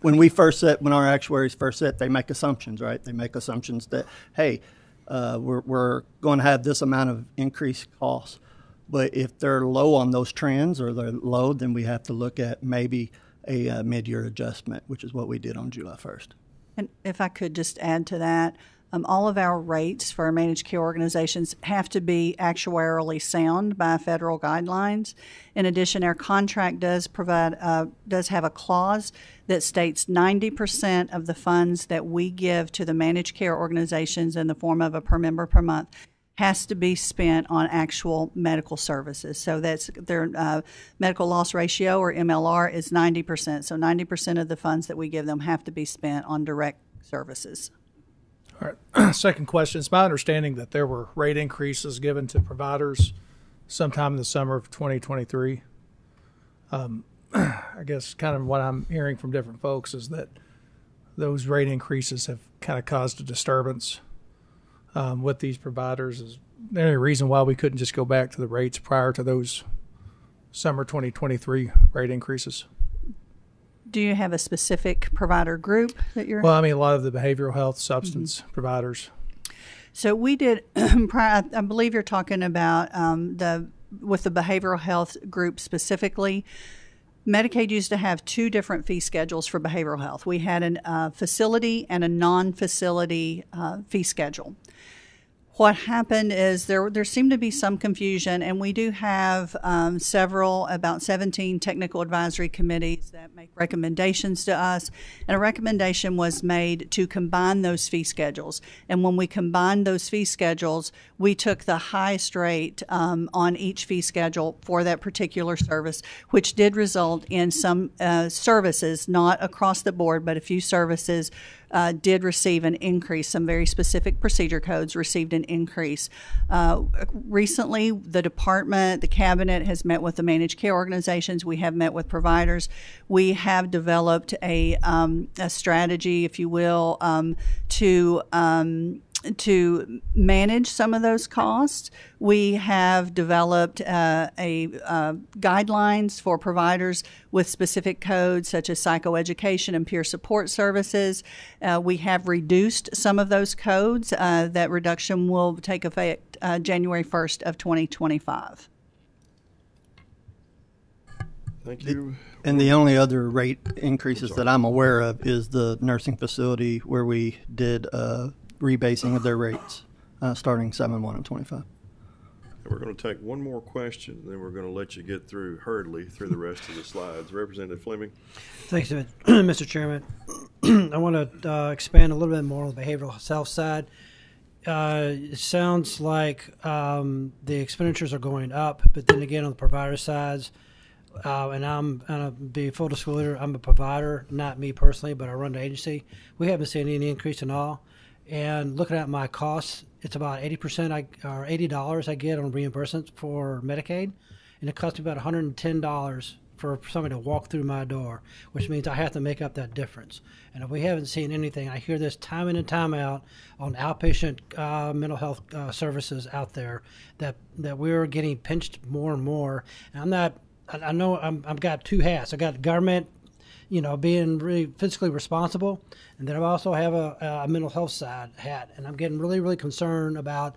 When we first set, when our actuaries first set, they make assumptions, right? They make assumptions that, hey, uh, we're, we're going to have this amount of increased costs. But if they're low on those trends or they're low, then we have to look at maybe a uh, mid-year adjustment, which is what we did on July 1st. And if I could just add to that, um, all of our rates for our managed care organizations have to be actuarially sound by federal guidelines. In addition, our contract does provide uh, does have a clause that states 90% of the funds that we give to the managed care organizations in the form of a per member per month has to be spent on actual medical services. So that's their uh, medical loss ratio or MLR is 90%. So 90% of the funds that we give them have to be spent on direct services. All right. Second question. It's my understanding that there were rate increases given to providers sometime in the summer of 2023. Um, I guess kind of what I'm hearing from different folks is that those rate increases have kind of caused a disturbance um, with these providers. Is there any reason why we couldn't just go back to the rates prior to those summer 2023 rate increases? Do you have a specific provider group that you're? Well, I mean, a lot of the behavioral health substance providers. So we did. I believe you're talking about um, the with the behavioral health group specifically. Medicaid used to have two different fee schedules for behavioral health. We had a uh, facility and a non-facility uh, fee schedule. What happened is there there seemed to be some confusion, and we do have um, several, about 17 technical advisory committees that make recommendations to us. And a recommendation was made to combine those fee schedules. And when we combined those fee schedules, we took the highest rate um, on each fee schedule for that particular service, which did result in some uh, services, not across the board, but a few services uh, did receive an increase. Some very specific procedure codes received an increase. Uh, recently, the department, the cabinet has met with the managed care organizations. We have met with providers. We have developed a, um, a strategy, if you will, um, to um, to manage some of those costs. We have developed uh, a uh, guidelines for providers with specific codes such as psychoeducation and peer support services. Uh, we have reduced some of those codes. Uh, that reduction will take effect uh, January 1st of 2025. Thank you. And the only other rate increases that I'm aware of is the nursing facility where we did uh, rebasing of their rates uh, starting 7 1 and 25. And we're going to take one more question, then we're going to let you get through hurriedly through the rest of the slides. Representative Fleming? Thanks, Mr. Chairman. I want to uh, expand a little bit more on the behavioral health side. uh, it sounds like um, the expenditures are going up, but then again, on the provider sides, uh, and I'm gonna be full disclosure, I'm a provider, not me personally, but I run the agency. We haven't seen any increase in all. And looking at my costs, it's about 80% I, or $80 I get on reimbursement for Medicaid, and it costs me about $110 for somebody to walk through my door, which means I have to make up that difference. And if we haven't seen anything, I hear this time in and time out on outpatient uh, mental health uh, services out there that that we're getting pinched more and more. And I'm not. I, I know I'm, I've got two hats. I got government, you know, being really fiscally responsible, and then I also have a, a mental health side hat, and I'm getting really really concerned about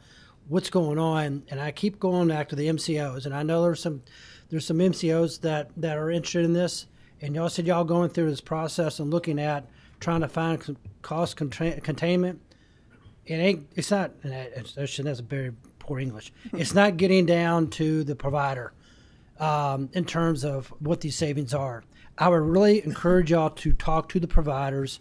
what's going on. And I keep going back to the MCOs, and I know there's some there's some MCOs that, that are interested in this, and y'all said y'all going through this process and looking at trying to find cost contra- containment. It ain't. It's not. And that's a very poor English. It's not getting down to the provider um, in terms of what these savings are. I would really encourage y'all to talk to the providers,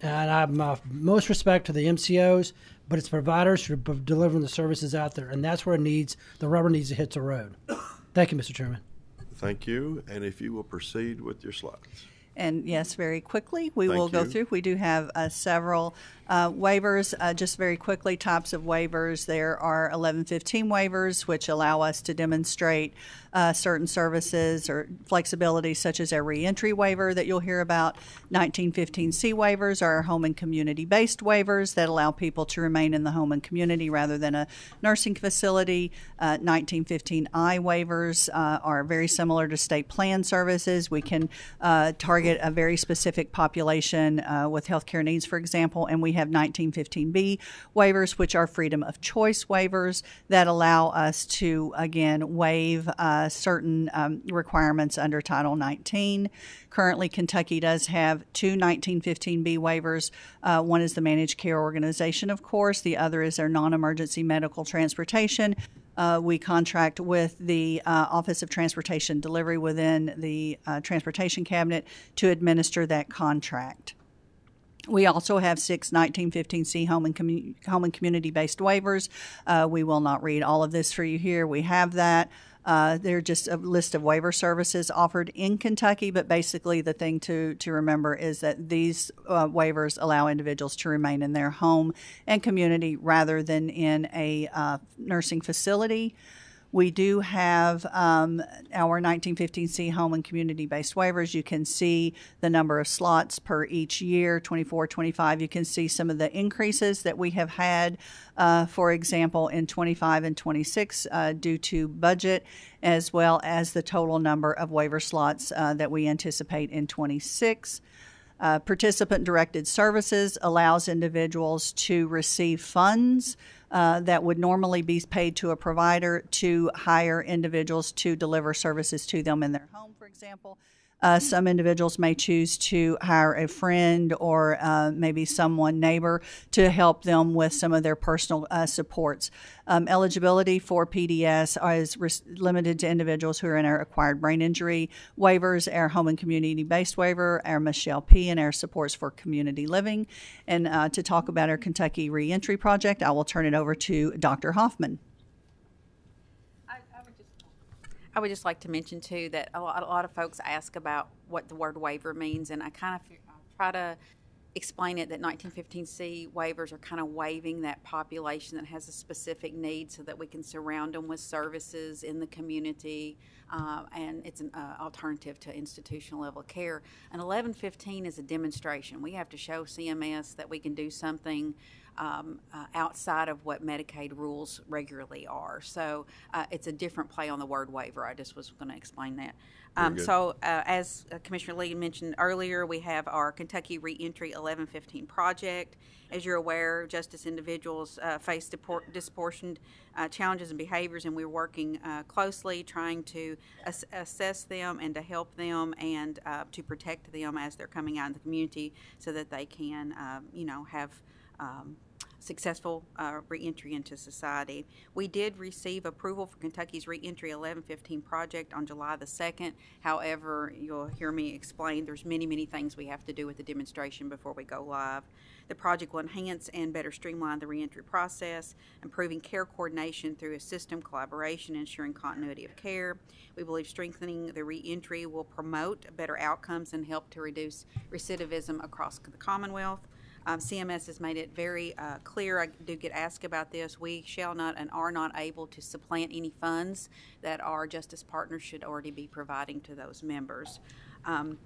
and I have my most respect to the MCOs, but it's providers who are delivering the services out there, and that's where it needs the rubber needs to hit the road. Thank you, Mr. Chairman. Thank you. And if you will proceed with your slides. And yes, very quickly, we Thank will go through. We do have uh, several uh, waivers. Uh, just very quickly, types of waivers. There are 1115 waivers, which allow us to demonstrate uh, certain services or flexibility, such as a reentry waiver that you'll hear about. 1915C waivers are home and community based waivers that allow people to remain in the home and community rather than a nursing facility. Uh, 1915I waivers uh, are very similar to state plan services. We can uh, target a very specific population uh, with healthcare needs, for example, and we have 1915B waivers, which are freedom of choice waivers that allow us to, again, waive uh, certain um, requirements under Title 19. Currently, Kentucky does have two 1915B waivers. Uh, one is the managed care organization, of course, the other is their non emergency medical transportation. Uh, we contract with the uh, Office of Transportation Delivery within the uh, Transportation Cabinet to administer that contract. We also have six 1915C home and, commu- home and community based waivers. Uh, we will not read all of this for you here. We have that. Uh, they're just a list of waiver services offered in Kentucky, but basically the thing to, to remember is that these uh, waivers allow individuals to remain in their home and community rather than in a uh, nursing facility. We do have um, our 1915C home and community based waivers. You can see the number of slots per each year 24, 25. You can see some of the increases that we have had, uh, for example, in 25 and 26 uh, due to budget, as well as the total number of waiver slots uh, that we anticipate in 26. Uh, participant directed services allows individuals to receive funds uh, that would normally be paid to a provider to hire individuals to deliver services to them in their home, for example. Uh, some individuals may choose to hire a friend or uh, maybe someone neighbor to help them with some of their personal uh, supports. Um, eligibility for PDS is res- limited to individuals who are in our acquired brain injury waivers, our home and community based waiver, our Michelle P, and our supports for community living. And uh, to talk about our Kentucky Reentry Project, I will turn it over to Dr. Hoffman. I would just like to mention too that a lot, a lot of folks ask about what the word waiver means, and I kind of try to explain it that 1915C waivers are kind of waiving that population that has a specific need so that we can surround them with services in the community uh, and it's an uh, alternative to institutional level care. And 1115 is a demonstration. We have to show CMS that we can do something um, uh, outside of what Medicaid rules regularly are. So uh, it's a different play on the word waiver. I just was going to explain that. Um, so, uh, as uh, Commissioner Lee mentioned earlier, we have our Kentucky Reentry 1115 project. As you're aware, justice individuals uh, face depor- disproportionate uh, challenges and behaviors, and we're working uh, closely trying to ass- assess them and to help them and uh, to protect them as they're coming out in the community so that they can, um, you know, have um, successful uh, reentry into society. We did receive approval for Kentucky's Reentry 1115 project on July the 2nd. However, you'll hear me explain there's many, many things we have to do with the demonstration before we go live. The project will enhance and better streamline the reentry process, improving care coordination through a system collaboration, ensuring continuity of care. We believe strengthening the reentry will promote better outcomes and help to reduce recidivism across the Commonwealth. Um, CMS has made it very uh, clear. I do get asked about this. We shall not and are not able to supplant any funds that our justice partners should already be providing to those members. Um,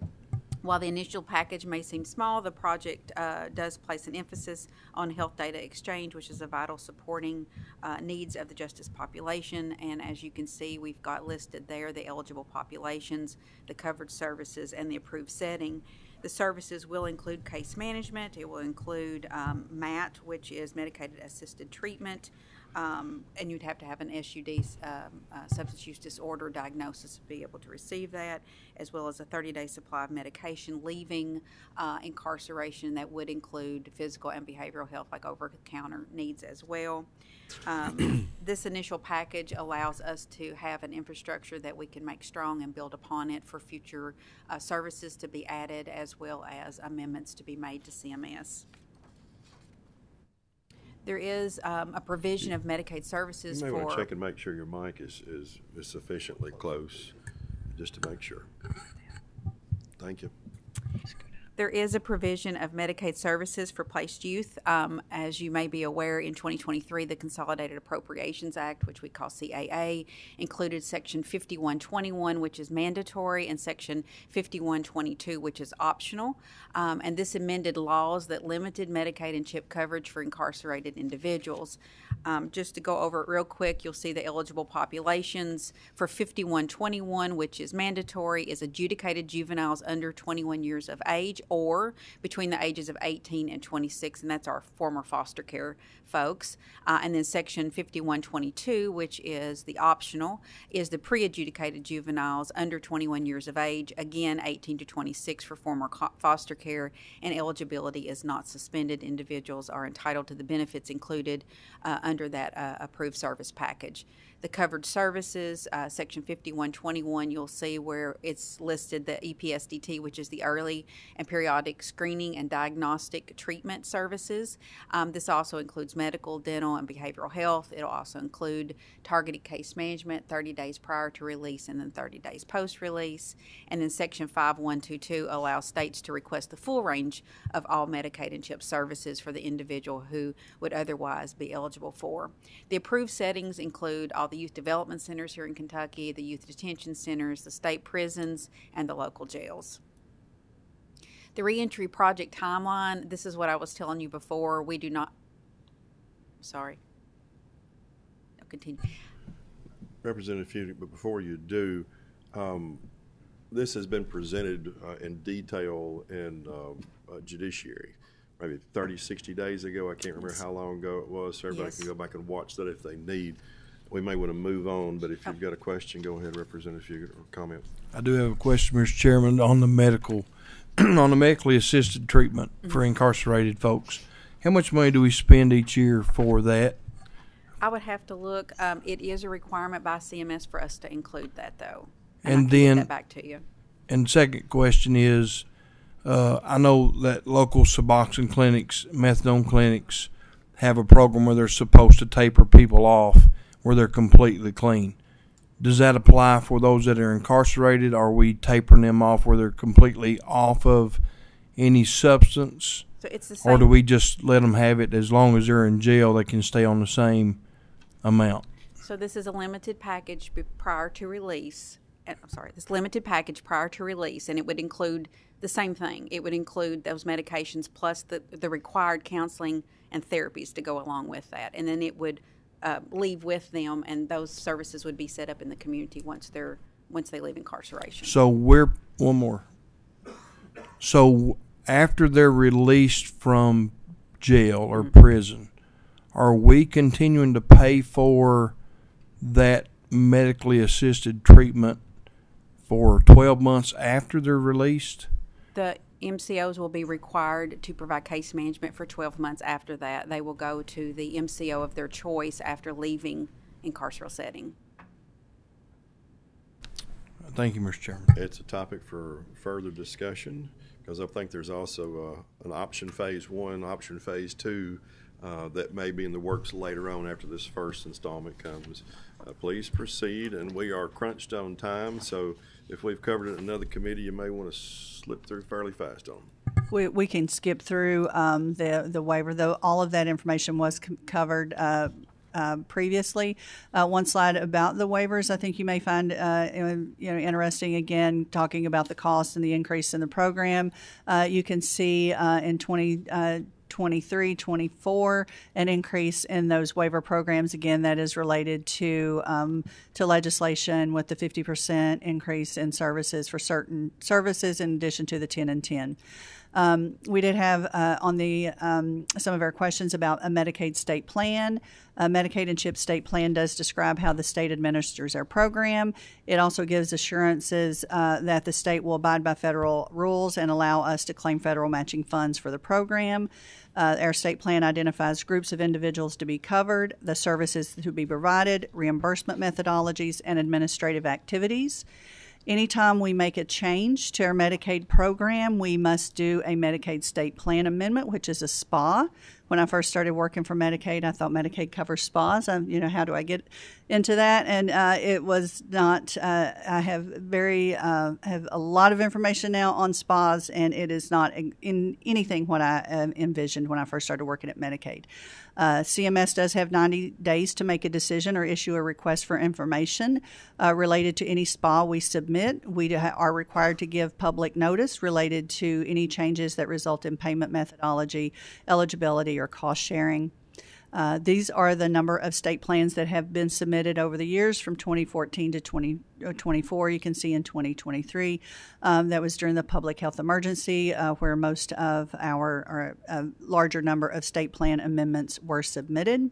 while the initial package may seem small, the project uh, does place an emphasis on health data exchange, which is a vital supporting uh, needs of the justice population. And as you can see, we've got listed there the eligible populations, the covered services, and the approved setting. The services will include case management. It will include um, MAT, which is medicated assisted treatment, um, and you'd have to have an SUD, um, uh, substance use disorder diagnosis to be able to receive that, as well as a 30-day supply of medication, leaving uh, incarceration that would include physical and behavioral health, like over-the-counter needs as well. Um, this initial package allows us to have an infrastructure that we can make strong and build upon it for future uh, services to be added, as well as amendments to be made to CMS. There is um, a provision of Medicaid services You may for. want to check and make sure your mic is, is, is sufficiently close, just to make sure. Thank you. There is a provision of Medicaid services for placed youth. Um, as you may be aware, in 2023, the Consolidated Appropriations Act, which we call CAA, included Section 5121, which is mandatory, and Section 5122, which is optional. Um, and this amended laws that limited Medicaid and CHIP coverage for incarcerated individuals. Um, just to go over it real quick, you'll see the eligible populations for 5121, which is mandatory, is adjudicated juveniles under 21 years of age or between the ages of 18 and 26, and that's our former foster care folks. Uh, and then Section 5122, which is the optional, is the pre adjudicated juveniles under 21 years of age, again 18 to 26 for former co- foster care, and eligibility is not suspended. Individuals are entitled to the benefits included uh, under that uh, approved service package. The covered services, uh, section 5121, you'll see where it's listed the EPSDT, which is the early and periodic screening and diagnostic treatment services. Um, this also includes medical, dental, and behavioral health. It'll also include targeted case management 30 days prior to release and then 30 days post release. And then section 5122 allows states to request the full range of all Medicaid and CHIP services for the individual who would otherwise be eligible for. The approved settings include all the youth development centers here in Kentucky, the youth detention centers, the state prisons, and the local jails. The reentry project timeline, this is what I was telling you before. We do not, sorry. I'll continue. Representative Fugate, but before you do, um, this has been presented uh, in detail in um, uh, judiciary, maybe 30, 60 days ago. I can't remember how long ago it was, so everybody can go back and watch that if they need. We may want to move on, but if you've got a question, go ahead, Representative Fugate, or comment. I do have a question, Mr. Chairman, on the medical, on the medically assisted treatment for incarcerated folks. How much money do we spend each year for that? I would have to look, um, it is a requirement by CMS for us to include that though. I And can then- that back to you. And second question is, uh, I know that local Suboxone clinics, methadone clinics, have a program where they're supposed to taper people off where they're completely clean. Does that apply for those that are incarcerated? Are we tapering them off where they're completely off of any substance? So it's the Or do we just let them have it as long as they're in jail? They can stay on the same amount. So this is a limited package prior to release. and- I'm sorry, this limited package prior to release, and it would include the same thing. It would include those medications plus the, the required counseling and therapies to go along with that. And then it would uh, leave with them, and those services would be set up in the community once they're once they leave incarceration. So we're one more. So after they're released from jail or prison, are we continuing to pay for that medically assisted treatment for 12 months after they're released? The MCOs will be required to provide case management for 12 months after that. They will go to the MCO of their choice after leaving incarceral setting. Thank you, Mr. Chairman. It's a topic for further discussion, because I think there's also uh, an option phase one, option phase two, uh, that may be in the works later on after this first installment comes. Uh, Please proceed, and we are crunched on time, so if we've covered it in another committee, you may want to slip through fairly fast on. 'em. We, we can skip through um, the the waiver, though. All of that information was covered uh, uh, previously. Uh, one slide about the waivers, I think you may find uh, you know interesting. Again, talking about the cost and the increase in the program, uh, you can see uh, in 20. Uh, 23, 24, an increase in those waiver programs. Again, that is related to um, to legislation with the 50% increase in services for certain services in addition to the 10 and 10. Um, we did have uh, on the um, some of our questions about a Medicaid state plan. A Medicaid and CHIP state plan does describe how the state administers our program. It also gives assurances uh, that the state will abide by federal rules and allow us to claim federal matching funds for the program. Uh, our state plan identifies groups of individuals to be covered, the services to be provided, reimbursement methodologies, and administrative activities. Anytime we make a change to our Medicaid program, we must do a Medicaid state plan amendment, which is a SPA. When I first started working for Medicaid, I thought Medicaid covers spas. I, you know, how do I get into that? And uh, it was not. Uh, I have very uh, have a lot of information now on spas, and it is not in, in anything what I uh, envisioned when I first started working at Medicaid. Uh, CMS does have 90 days to make a decision or issue a request for information uh, related to any spa we submit. We are required to give public notice related to any changes that result in payment methodology, eligibility, or cost sharing. Uh, these are the number of state plans that have been submitted over the years from 2014 to 2024. You can see in 2023 um, that was during the public health emergency, uh, where most of our a larger number of state plan amendments were submitted.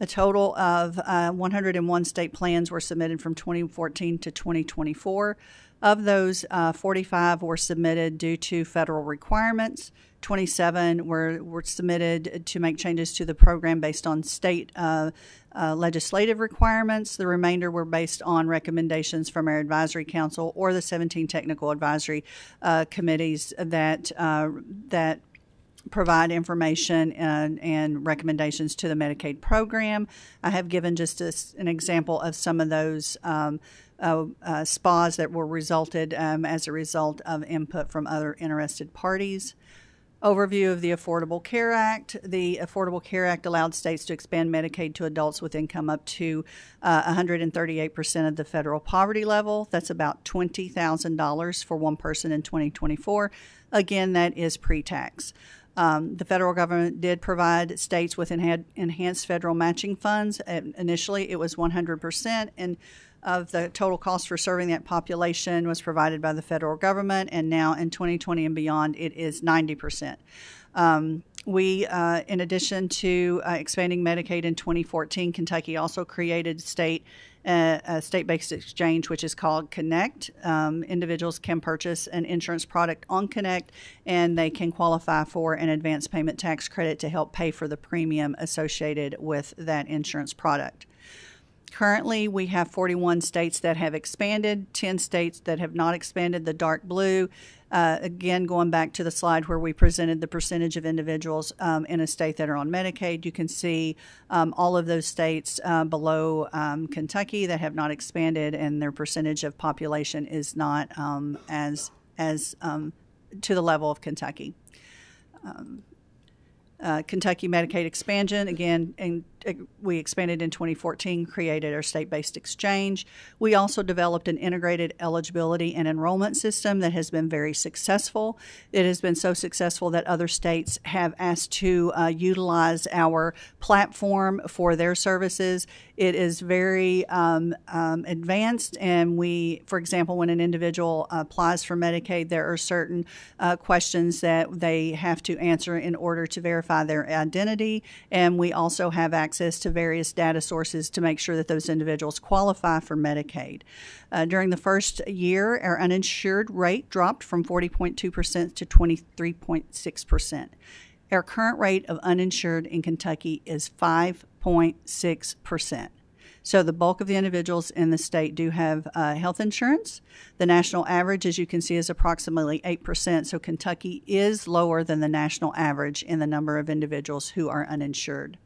A total of uh, 101 state plans were submitted from 2014 to 2024. Of those, uh, 45 were submitted due to federal requirements. 27 were, were submitted to make changes to the program based on state uh, uh, legislative requirements. The remainder were based on recommendations from our advisory council or the 17 technical advisory uh, committees that uh, that provide information and, and, recommendations to the Medicaid program. I have given just a, an example of some of those. Um, uh, uh, spas that were resulted um, as a result of input from other interested parties. Overview of the Affordable Care Act. The Affordable Care Act allowed states to expand Medicaid to adults with income up to uh, 138% of the federal poverty level. That's about $20,000 for one person in 2024. Again, that is pre tax. Um, the federal government did provide states with enha- enhanced federal matching funds. initially, it was 100%, and of the total cost for serving that population was provided by the federal government, and now in 2020 and beyond, it is 90%. Um, we, uh, in addition to uh, expanding Medicaid in 2014, Kentucky also created state uh, a state-based exchange, which is called kynect. Um, individuals can purchase an insurance product on kynect, and they can qualify for an advance payment tax credit to help pay for the premium associated with that insurance product. Currently, we have 41 states that have expanded, 10 states that have not expanded, the dark blue. Uh, again, going back to the slide where we presented the percentage of individuals um, in a state that are on Medicaid, you can see um, all of those states uh, below um, Kentucky that have not expanded, and their percentage of population is not um, as as um, to the level of Kentucky. Um, uh, Kentucky Medicaid expansion again, and we expanded in 2014, created our state-based exchange. We also developed an integrated eligibility and enrollment system that has been very successful. It has been so successful that other states have asked to uh, utilize our platform for their services. It is very um, um, advanced, and we, for example, when an individual applies for Medicaid, there are certain uh, questions that they have to answer in order to verify their identity, and we also have access access to various data sources to make sure that those individuals qualify for Medicaid. Uh, during the first year, our uninsured rate dropped from 40.2% to 23.6%. Our current rate of uninsured in Kentucky is 5.6%. So the bulk of the individuals in the state do have uh, health insurance. The national average, as you can see, is approximately 8%. So Kentucky is lower than the national average in the number of individuals who are uninsured.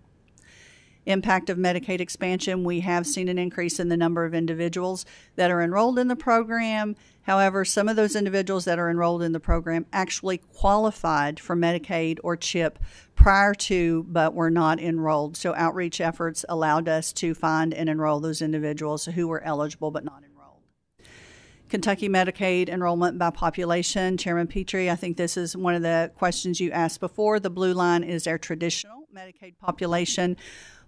Impact of Medicaid expansion, we have seen an increase in the number of individuals that are enrolled in the program. However, some of those individuals that are enrolled in the program actually qualified for Medicaid or CHIP prior to, but were not enrolled. So, outreach efforts allowed us to find and enroll those individuals who were eligible but not enrolled. Kentucky Medicaid enrollment by population. Chairman Petrie, I think this is one of the questions you asked before. The blue line is our traditional Medicaid population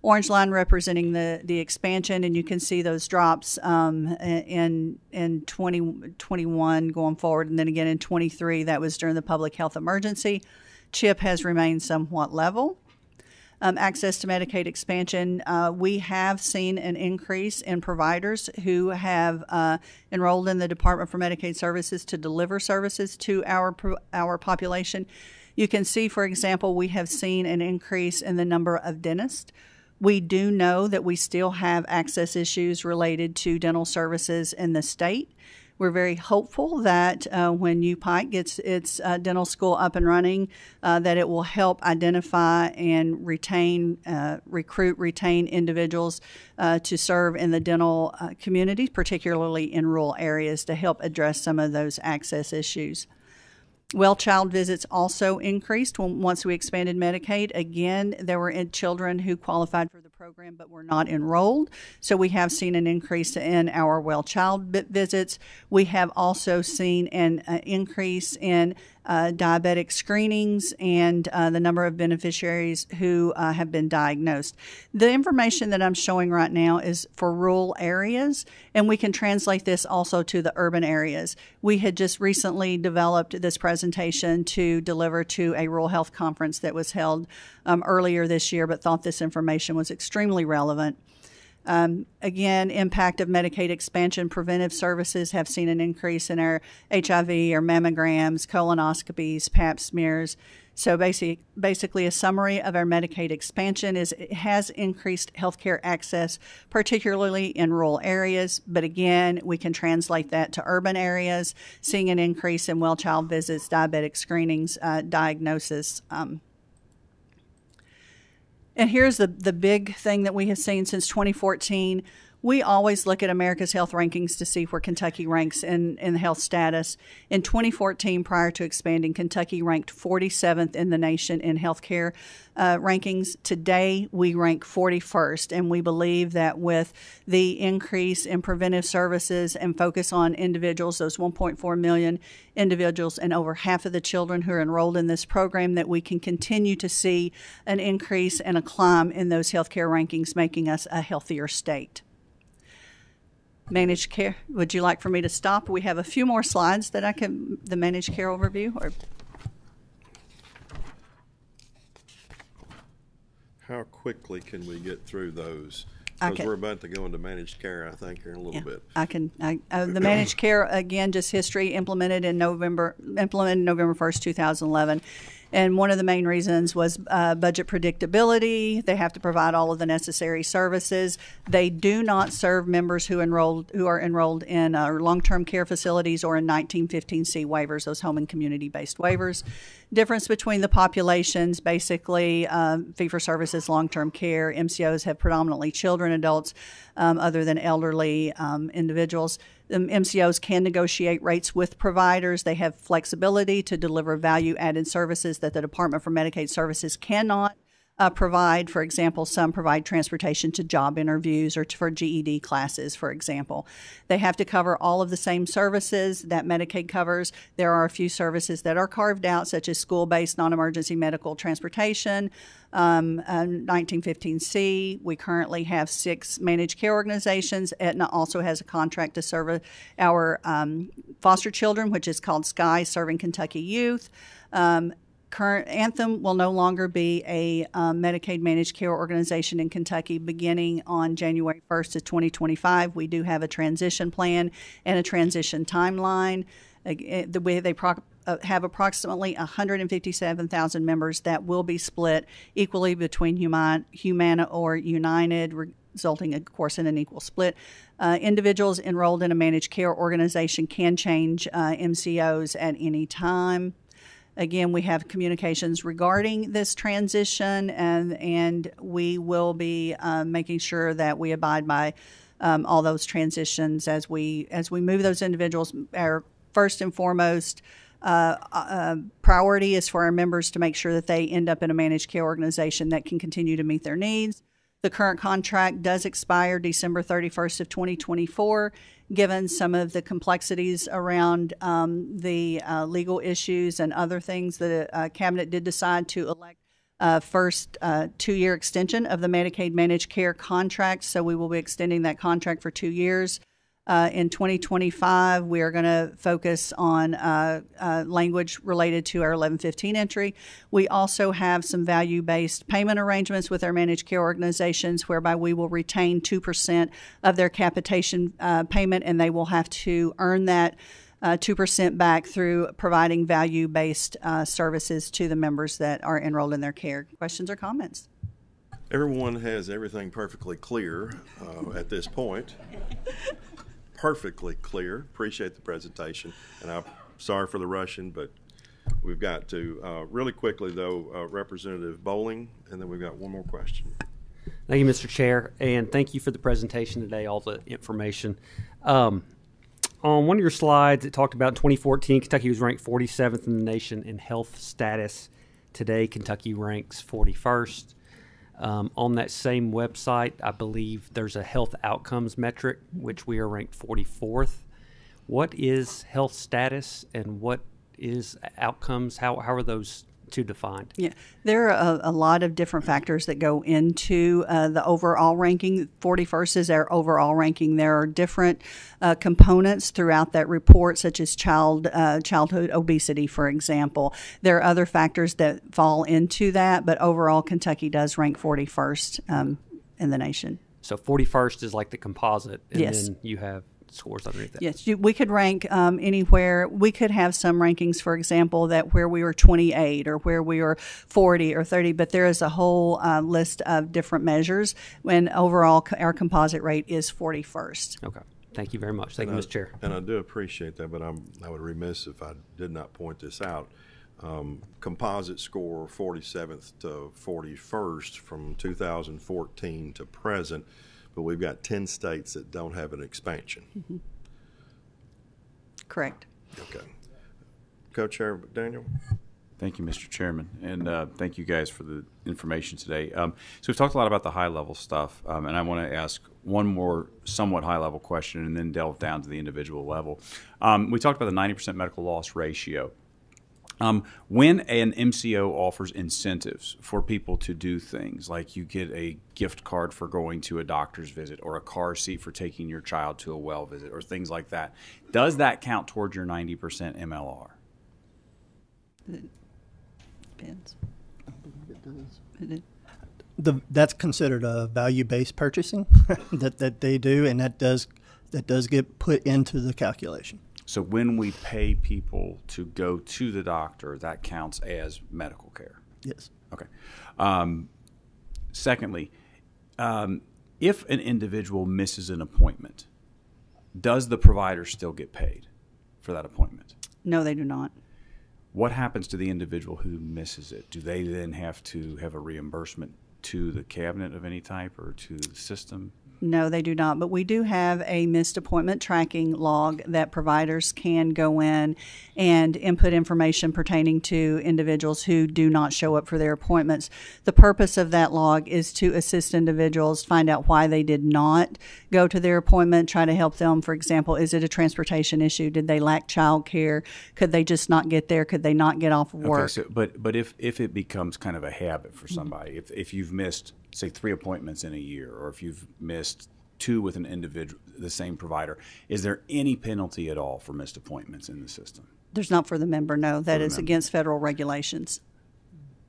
orange line representing the, the expansion, and you can see those drops um, in in 2021 going forward, and then again in 23. That was during the public health emergency. CHIP has remained somewhat level. Um, access to Medicaid expansion, uh, we have seen an increase in providers who have uh, enrolled in the Department for Medicaid Services to deliver services to our our population. You can see, for example, we have seen an increase in the number of dentists we do know that we still have access issues related to dental services in the state. We're very hopeful that uh, when Pike gets its uh, dental school up and running, uh, that it will help identify and retain, uh, recruit, retain individuals uh, to serve in the dental uh, community, particularly in rural areas, to help address some of those access issues. Well child visits also increased once we expanded Medicaid. Again, there were children who qualified for the program but were not enrolled. So we have seen an increase in our well child visits. We have also seen an uh, increase in uh, diabetic screenings and uh, the number of beneficiaries who uh, have been diagnosed. The information that I'm showing right now is for rural areas, and we can translate this also to the urban areas. We had just recently developed this presentation to deliver to a rural health conference that was held um, earlier this year, but thought this information was extremely relevant. Um, again, impact of Medicaid expansion, preventive services have seen an increase in our HIV, our mammograms, colonoscopies, pap smears. So basic, basically, a summary of our Medicaid expansion is it has increased healthcare access, particularly in rural areas. But again, we can translate that to urban areas, seeing an increase in well child visits, diabetic screenings, uh, diagnosis. Um, and here's the, the big thing that we have seen since 2014 we always look at America's health rankings to see where Kentucky ranks in, in health status. In 2014, prior to expanding, Kentucky ranked 47th in the nation in healthcare uh, rankings. Today, we rank 41st, and we believe that with the increase in preventive services and focus on individuals, those 1.4 million individuals, and over half of the children who are enrolled in this program, that we can continue to see an increase and a climb in those healthcare rankings, making us a healthier state managed care. Would you like for me to stop? We have a few more slides that I can, the managed care overview or. How quickly can we get through those? Because we're about to go into managed care, I think, here in a little Yeah, bit. I can, I, uh, the managed care, again, just history implemented in November, implemented November 1st, 2011. And one of the main reasons was uh, budget predictability. They have to provide all of the necessary services. They do not serve members who enrolled who are enrolled in uh, long-term care facilities or in 1915C waivers, those home and community-based waivers. Difference between the populations, basically, um, fee-for-services, long-term care. MCOs have predominantly children, adults, um, other than elderly um, individuals. MCOs can negotiate rates with providers. They have flexibility to deliver value added services that the Department for Medicaid Services cannot uh, provide. For example, some provide transportation to job interviews or to, for GED classes, for example. They have to cover all of the same services that Medicaid covers. There are a few services that are carved out, such as school based non emergency medical transportation. Um, uh, 1915C. We currently have six managed care organizations. Aetna also has a contract to serve our um, foster children, which is called SKY, Serving Kentucky Youth. Um, current Anthem will no longer be a um, Medicaid managed care organization in Kentucky beginning on January 1st of 2025. We do have a transition plan and a transition timeline. Eh, The way they uh, have approximately 157,000 members that will be split equally between Human- Humana or United, resulting, of course, in an equal split. Uh, individuals enrolled in a managed care organization can change uh, MCOs at any time. Again, we have communications regarding this transition, and and we will be um, making sure that we abide by um, all those transitions as we as we move those individuals. Our first and foremost uh, uh, priority is for our members to make sure that they end up in a managed care organization that can continue to meet their needs. The current contract does expire December 31st of 2024. Given some of the complexities around um, the uh, legal issues and other things, the uh, cabinet did decide to elect uh, first uh, two-year extension of the Medicaid managed care contract. So we will be extending that contract for two years. Uh, in 2025, we are going to focus on uh, uh, language related to our 1115 entry. We also have some value based payment arrangements with our managed care organizations whereby we will retain 2% of their capitation uh, payment and they will have to earn that. Uh, 2% back through providing value based uh, services to the members that are enrolled in their care. Questions or comments? Everyone has everything perfectly clear uh, at this point. Perfectly clear. Appreciate the presentation, and I'm sorry for the Russian, but we've got to uh, really quickly though. Uh, Representative Bowling, and then we've got one more question. Thank you, Mr. Chair, and thank you for the presentation today, all the information. Um, on one of your slides, it talked about 2014, Kentucky was ranked 47th in the nation in health status. Today, Kentucky ranks 41st. Um, on that same website, I believe there's a health outcomes metric, which we are ranked 44th. What is health status and what is outcomes? How, how are those two defined? Yeah, there are a, a lot of different factors that go into uh, the overall ranking. 41st is our overall ranking. There are different uh, components throughout that report, such as child uh, childhood obesity, for example. There are other factors that fall into that, but overall, Kentucky does rank 41st um, in the nation. So 41st is like the composite, and Yes. then you have scores underneath that. Yes, you, we could rank um, anywhere. We could have some rankings, for example, that where we were 28 or where we were 40 or 30, but there is a whole uh, list of different measures. When overall, c- our composite rate is 41st. Okay. Thank you very much. Thank you, And Mr. Chair. And I do appreciate that, but I'm, I would remiss if I did not point this out. Um, composite score 47th to 41st from 2014 to present, but we've got 10 states that don't have an expansion. Correct. Okay. Co-Chair Daniel? Thank you, Mr. Chairman, and uh, thank you guys for the information today. Um, so we've talked a lot about the high-level stuff, um, and I want to ask one more somewhat high-level question, and then delve down to the individual level. Um, we talked about the 90% medical loss ratio. Um, when an MCO offers incentives for people to do things, like you get a gift card for going to a doctor's visit, or a car seat for taking your child to a well visit, or things like that, does that count towards your 90% MLR? It Depends. The, that's considered a value-based purchasing that, that they do, and that does that does get put into the calculation. So when we pay people to go to the doctor, that counts as medical care. Yes. Okay. Um, secondly, um, if an individual misses an appointment, does the provider still get paid for that appointment? No, they do not. What happens to the individual who misses it? Do they then have to have a reimbursement to the cabinet of any type or to the system? No, they do not. But we do have a missed appointment tracking log that providers can go in and input information pertaining to individuals who do not show up for their appointments. The purpose of that log is to assist individuals find out why they did not go to their appointment, try to help them. For example, is it a transportation issue? Did they lack child care? Could they just not get there? Could they not get off of work? Okay, so, but but if if it becomes kind of a habit for somebody, if if you've missed say three appointments in a year, or if you've missed two with an individual, the same provider, is there any penalty at all for missed appointments in the system? There's not for the member, no. that is member. against federal regulations.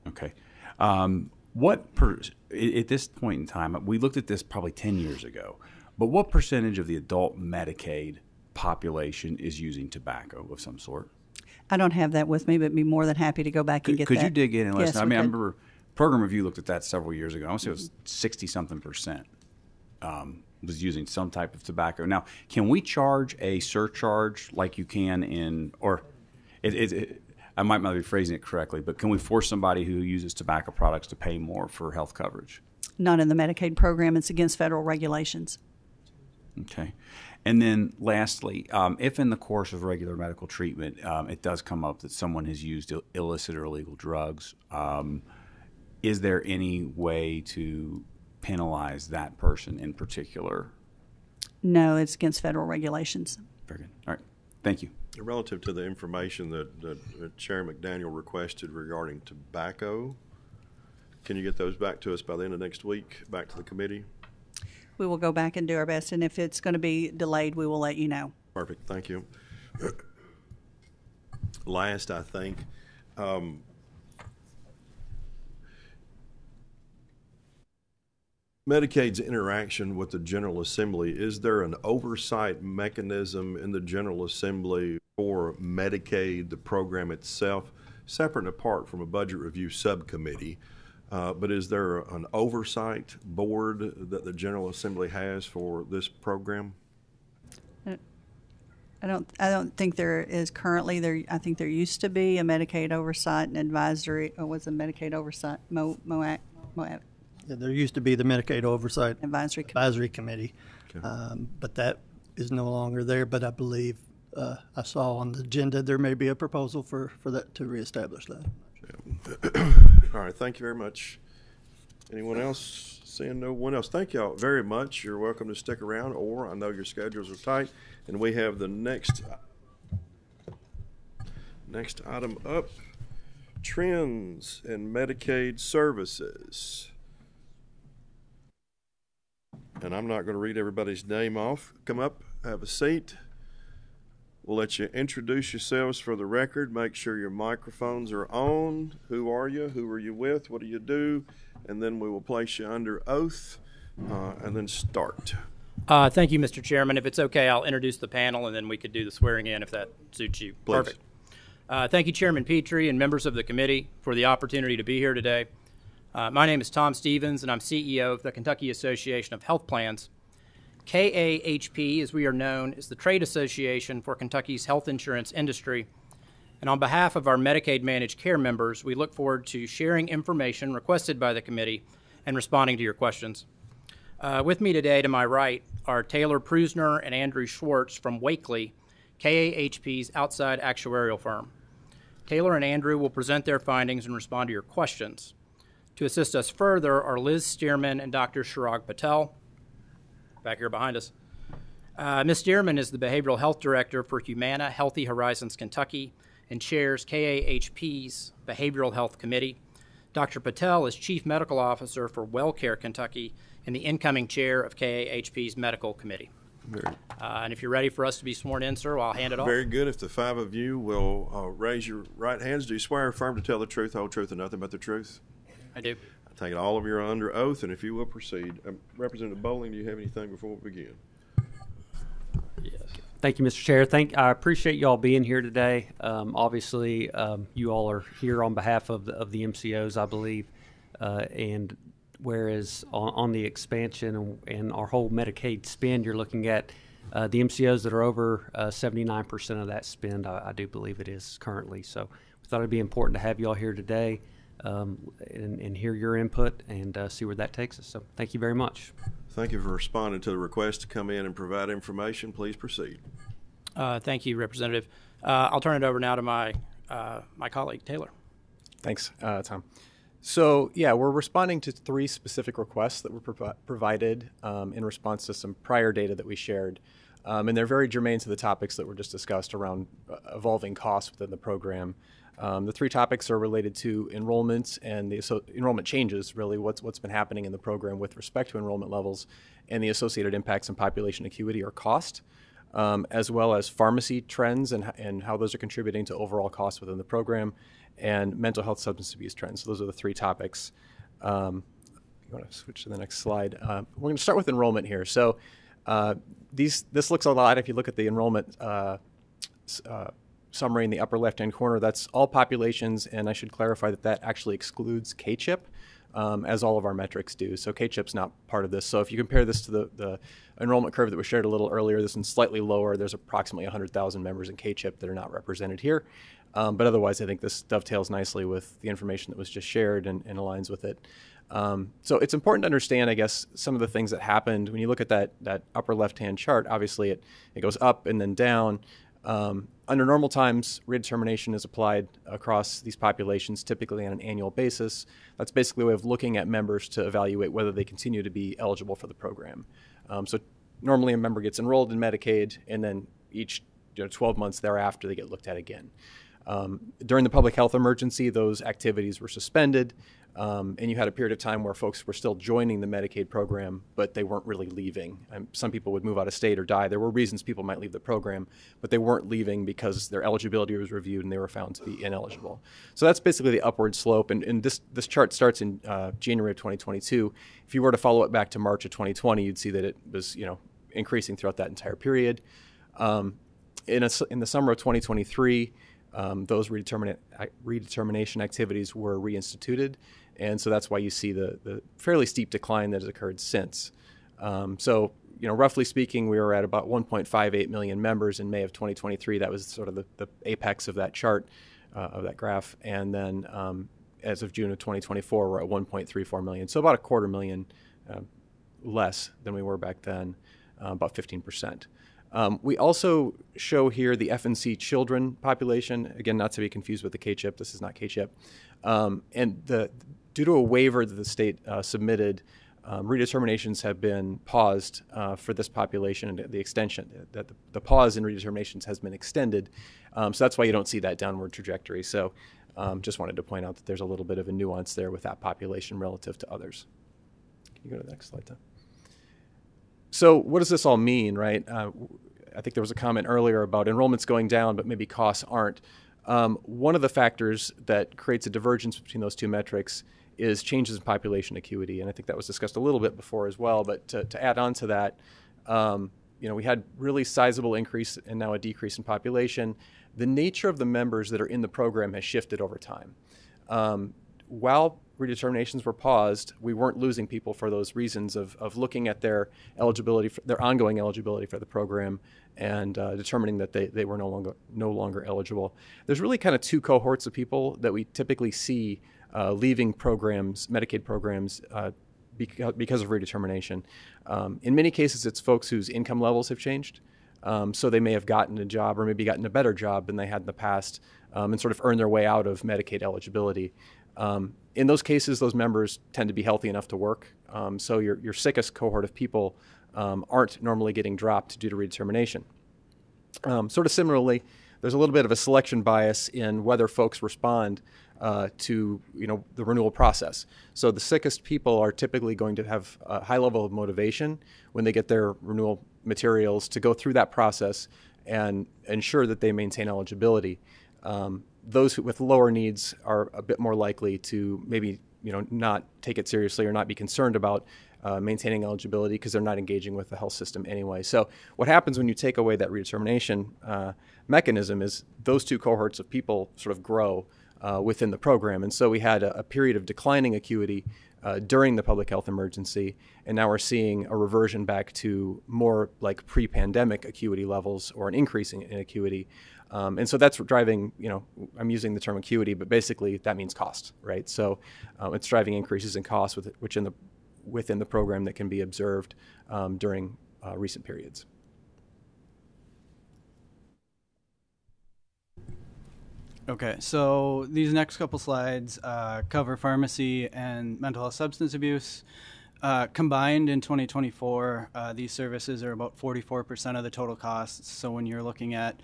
Okay. Um, what per, at this point in time, we looked at this probably 10 years ago, but what percentage of the adult Medicaid population is using tobacco of some sort? I don't have that with me, but be more than happy to go back and Could, get could that. you dig in and Yes, know? I mean, I remember Program Review looked at that several years ago. I want to say it was 60 something percent um, was using some type of tobacco. Now, can we charge a surcharge like you can in, or it, it, it, I might not be phrasing it correctly, but can we force somebody who uses tobacco products to pay more for health coverage? Not in the Medicaid program. It's against federal regulations. Okay. And then lastly, um, if in the course of regular medical treatment um, it does come up that someone has used Ill- illicit or illegal drugs, um, is there any way to penalize that person in particular? No, it's against federal regulations. Very good. All right. Thank you. Relative to the information that, that that Chair McDaniel requested regarding tobacco, can you get those back to us by the end of next week, back to the committee? We will go back and do our best, and if it's going to be delayed, we will let you know. Perfect, thank you. Last, I think, um, Medicaid's interaction with the General Assembly, is there an oversight mechanism in the General Assembly for Medicaid, the program itself, separate and apart from a budget review subcommittee? Uh, but is there an oversight board that the General Assembly has for this program? I don't. I don't think there is currently there. I think there used to be a Medicaid oversight and advisory. Or was a Medicaid oversight Mo, MOAC, there used to be the Medicaid Oversight Advisory Advisory Committee, um, but that is no longer there. But I believe uh, I saw on the agenda there may be a proposal for, for that to reestablish that. All right, thank you very much. Anyone else? Seeing no one else, thank y'all very much. You're welcome to stick around, or I know your schedules are tight, and we have the next next item up: trends in Medicaid services. And I'm not going to read everybody's name off. Come up, have a seat. We'll let you introduce yourselves for the record. Make sure your microphones are on. Who are you? Who are you with? What do you do? And then we will place you under oath uh, and then start. Uh, thank you, Mr. Chairman. If it's okay, I'll introduce the panel and then we could do the swearing in if that suits you. Please. Perfect. Uh, thank you, Chairman Petrie and members of the committee for the opportunity to be here today. Uh, my name is Tom Stevens, and I'm CEO of the Kentucky Association of Health Plans. KAHP, as we are known, is the trade association for Kentucky's health insurance industry. And on behalf of our Medicaid managed care members, we look forward to sharing information requested by the committee and responding to your questions. Uh, with me today to my right are Taylor Prusner and Andrew Schwartz from Wakely, KAHP's outside actuarial firm. Taylor and Andrew will present their findings and respond to your questions. To assist us further are Liz Stearman and Dr. Chirag Patel, back here behind us. Uh, Ms. Stearman is the Behavioral Health Director for Humana Healthy Horizons Kentucky and chairs KAHP's Behavioral Health Committee. Dr. Patel is Chief Medical Officer for WellCare Kentucky and the incoming chair of KAHP's Medical Committee. Very, Uh, and if you're ready for us to be sworn in, sir, I'll hand it off. very good. If the five of you will uh, raise your right hands, do you swear or affirm to tell the truth, whole truth, and nothing but the truth? I do. I take it all of you are under oath, and if you will proceed. Um, Representative Bowling, do you have anything before we begin? Yes. Thank you, Mr. Chair. Thank, I appreciate y'all being here today. Um, obviously, um, you all are here on behalf of the, of the MCOs, I believe. Uh, and whereas on, on the expansion and, and our whole Medicaid spend, you're looking at uh, the MCOs that are over uh, 79% of that spend, I, I do believe it is currently. So we thought it'd be important to have y'all here today um, and, and hear your input and uh, see where that takes us. So thank you very much. Thank you for responding to the request to come in and provide information. Please proceed. Uh, thank you, Representative. Uh, I'll turn it over now to my uh, my colleague Taylor. Thanks, uh, Tom. So, yeah, we're responding to three specific requests that were provi- provided um, in response to some prior data that we shared. Um, and they're very germane to the topics that were just discussed around uh, evolving costs within the program. Um, the three topics are related to enrollments and the asso- enrollment changes, really, what's, what's been happening in the program with respect to enrollment levels and the associated impacts on population acuity or cost. um, as well as pharmacy trends and, and how those are contributing to overall costs within the program, and mental health substance abuse trends. So those are the three topics. Um, you want to switch to the next slide? Uh, we're going to start with enrollment here. So uh, these this looks a lot. If you look at the enrollment uh, uh summary in the upper left-hand corner, that's all populations, and I should clarify that that actually excludes K-CHIP um, as all of our metrics do. So K-CHIP's not part of this. So if you compare this to the, the enrollment curve that was shared a little earlier, this one's slightly lower. There's approximately 100,000 members in K-CHIP that are not represented here. Um, but otherwise, I think this dovetails nicely with the information that was just shared and, and aligns with it. Um, so it's important to understand, I guess, some of the things that happened when you look at that that upper left-hand chart. Obviously, it it goes up and then down. Um, under normal times, redetermination is applied across these populations, typically on an annual basis. That's basically a way of looking at members to evaluate whether they continue to be eligible for the program. Um, so normally a member gets enrolled in Medicaid, and then each you know, 12 months thereafter, they get looked at again. Um, during the public health emergency, those activities were suspended. Um, and you had a period of time where folks were still joining the Medicaid program, but they weren't really leaving. Some people would move out of state or die. There were reasons people might leave the program, but they weren't leaving because their eligibility was reviewed and they were found to be ineligible. So that's basically the upward slope. And, and this, this chart starts in uh, January of 2022. If you were to follow it back to March of 2020, you'd see that it was you know increasing throughout that entire period. Um, in, a, in the summer of 2023, um, those redetermination activities were reinstituted. And so that's why you see the, the fairly steep decline that has occurred since. Um, so, you know, roughly speaking, we were at about 1.58 million members in May of 2023. That was sort of the, the apex of that chart, uh, of that graph. And then um, as of June of 2024, we're at 1.34 million. So about a quarter million uh, less than we were back then, uh, about 15%. Um, we also show here the FNC children population. Again, not to be confused with the K-CHIP. This is not K-CHIP. Um, and the due to a waiver that the state uh, submitted, um, redeterminations have been paused uh, for this population and the extension. That the, the, pause in redeterminations has been extended, um, so that's why you don't see that downward trajectory. So, um, just wanted to point out that there's a little bit of a nuance there with that population relative to others. Can you go to the next slide, Tom? So, what does this all mean, right? Uh, I think there was a comment earlier about enrollments going down, but maybe costs aren't. Um, one of the factors that creates a divergence between those two metrics is changes in population acuity, and I think that was discussed a little bit before as well. But to, to add on to that, um, you know, we had really sizable increase and now a decrease in population. The nature of the members that are in the program has shifted over time. Um, while redeterminations were paused, we weren't losing people for those reasons of, of looking at their eligibility, for, their ongoing eligibility for the program, and uh, determining that they, they were no longer no longer eligible. There's really kind of two cohorts of people that we typically see uh, leaving programs, Medicaid programs, uh, because, because of redetermination. Um, in many cases, it's folks whose income levels have changed. Um, so they may have gotten a job or maybe gotten a better job than they had in the past um, and sort of earned their way out of Medicaid eligibility. Um, in those cases, those members tend to be healthy enough to work. Um, so your, your sickest cohort of people um, aren't normally getting dropped due to redetermination. sort of similarly, there's a little bit of a selection bias in whether folks respond uh, to you know the renewal process. So the sickest people are typically going to have a high level of motivation when they get their renewal materials to go through that process and ensure that they maintain eligibility. Um, those with lower needs are a bit more likely to maybe you know not take it seriously or not be concerned about uh, maintaining eligibility because they're not engaging with the health system anyway. So what happens when you take away that redetermination uh, mechanism is those two cohorts of people sort of grow uh, within the program. And so we had a, a period of declining acuity uh, during the public health emergency, and now we're seeing a reversion back to more like pre-pandemic acuity levels or an increasing in acuity. Um, and so that's driving, you know, I'm using the term acuity, but basically that means cost, right? So um, it's driving increases in cost with, which in the, within the program that can be observed um, during uh, recent periods. Okay, so these next couple slides uh, cover pharmacy and mental health substance abuse. Uh, combined in 2024, uh, these services are about 44% of the total costs. So when you're looking at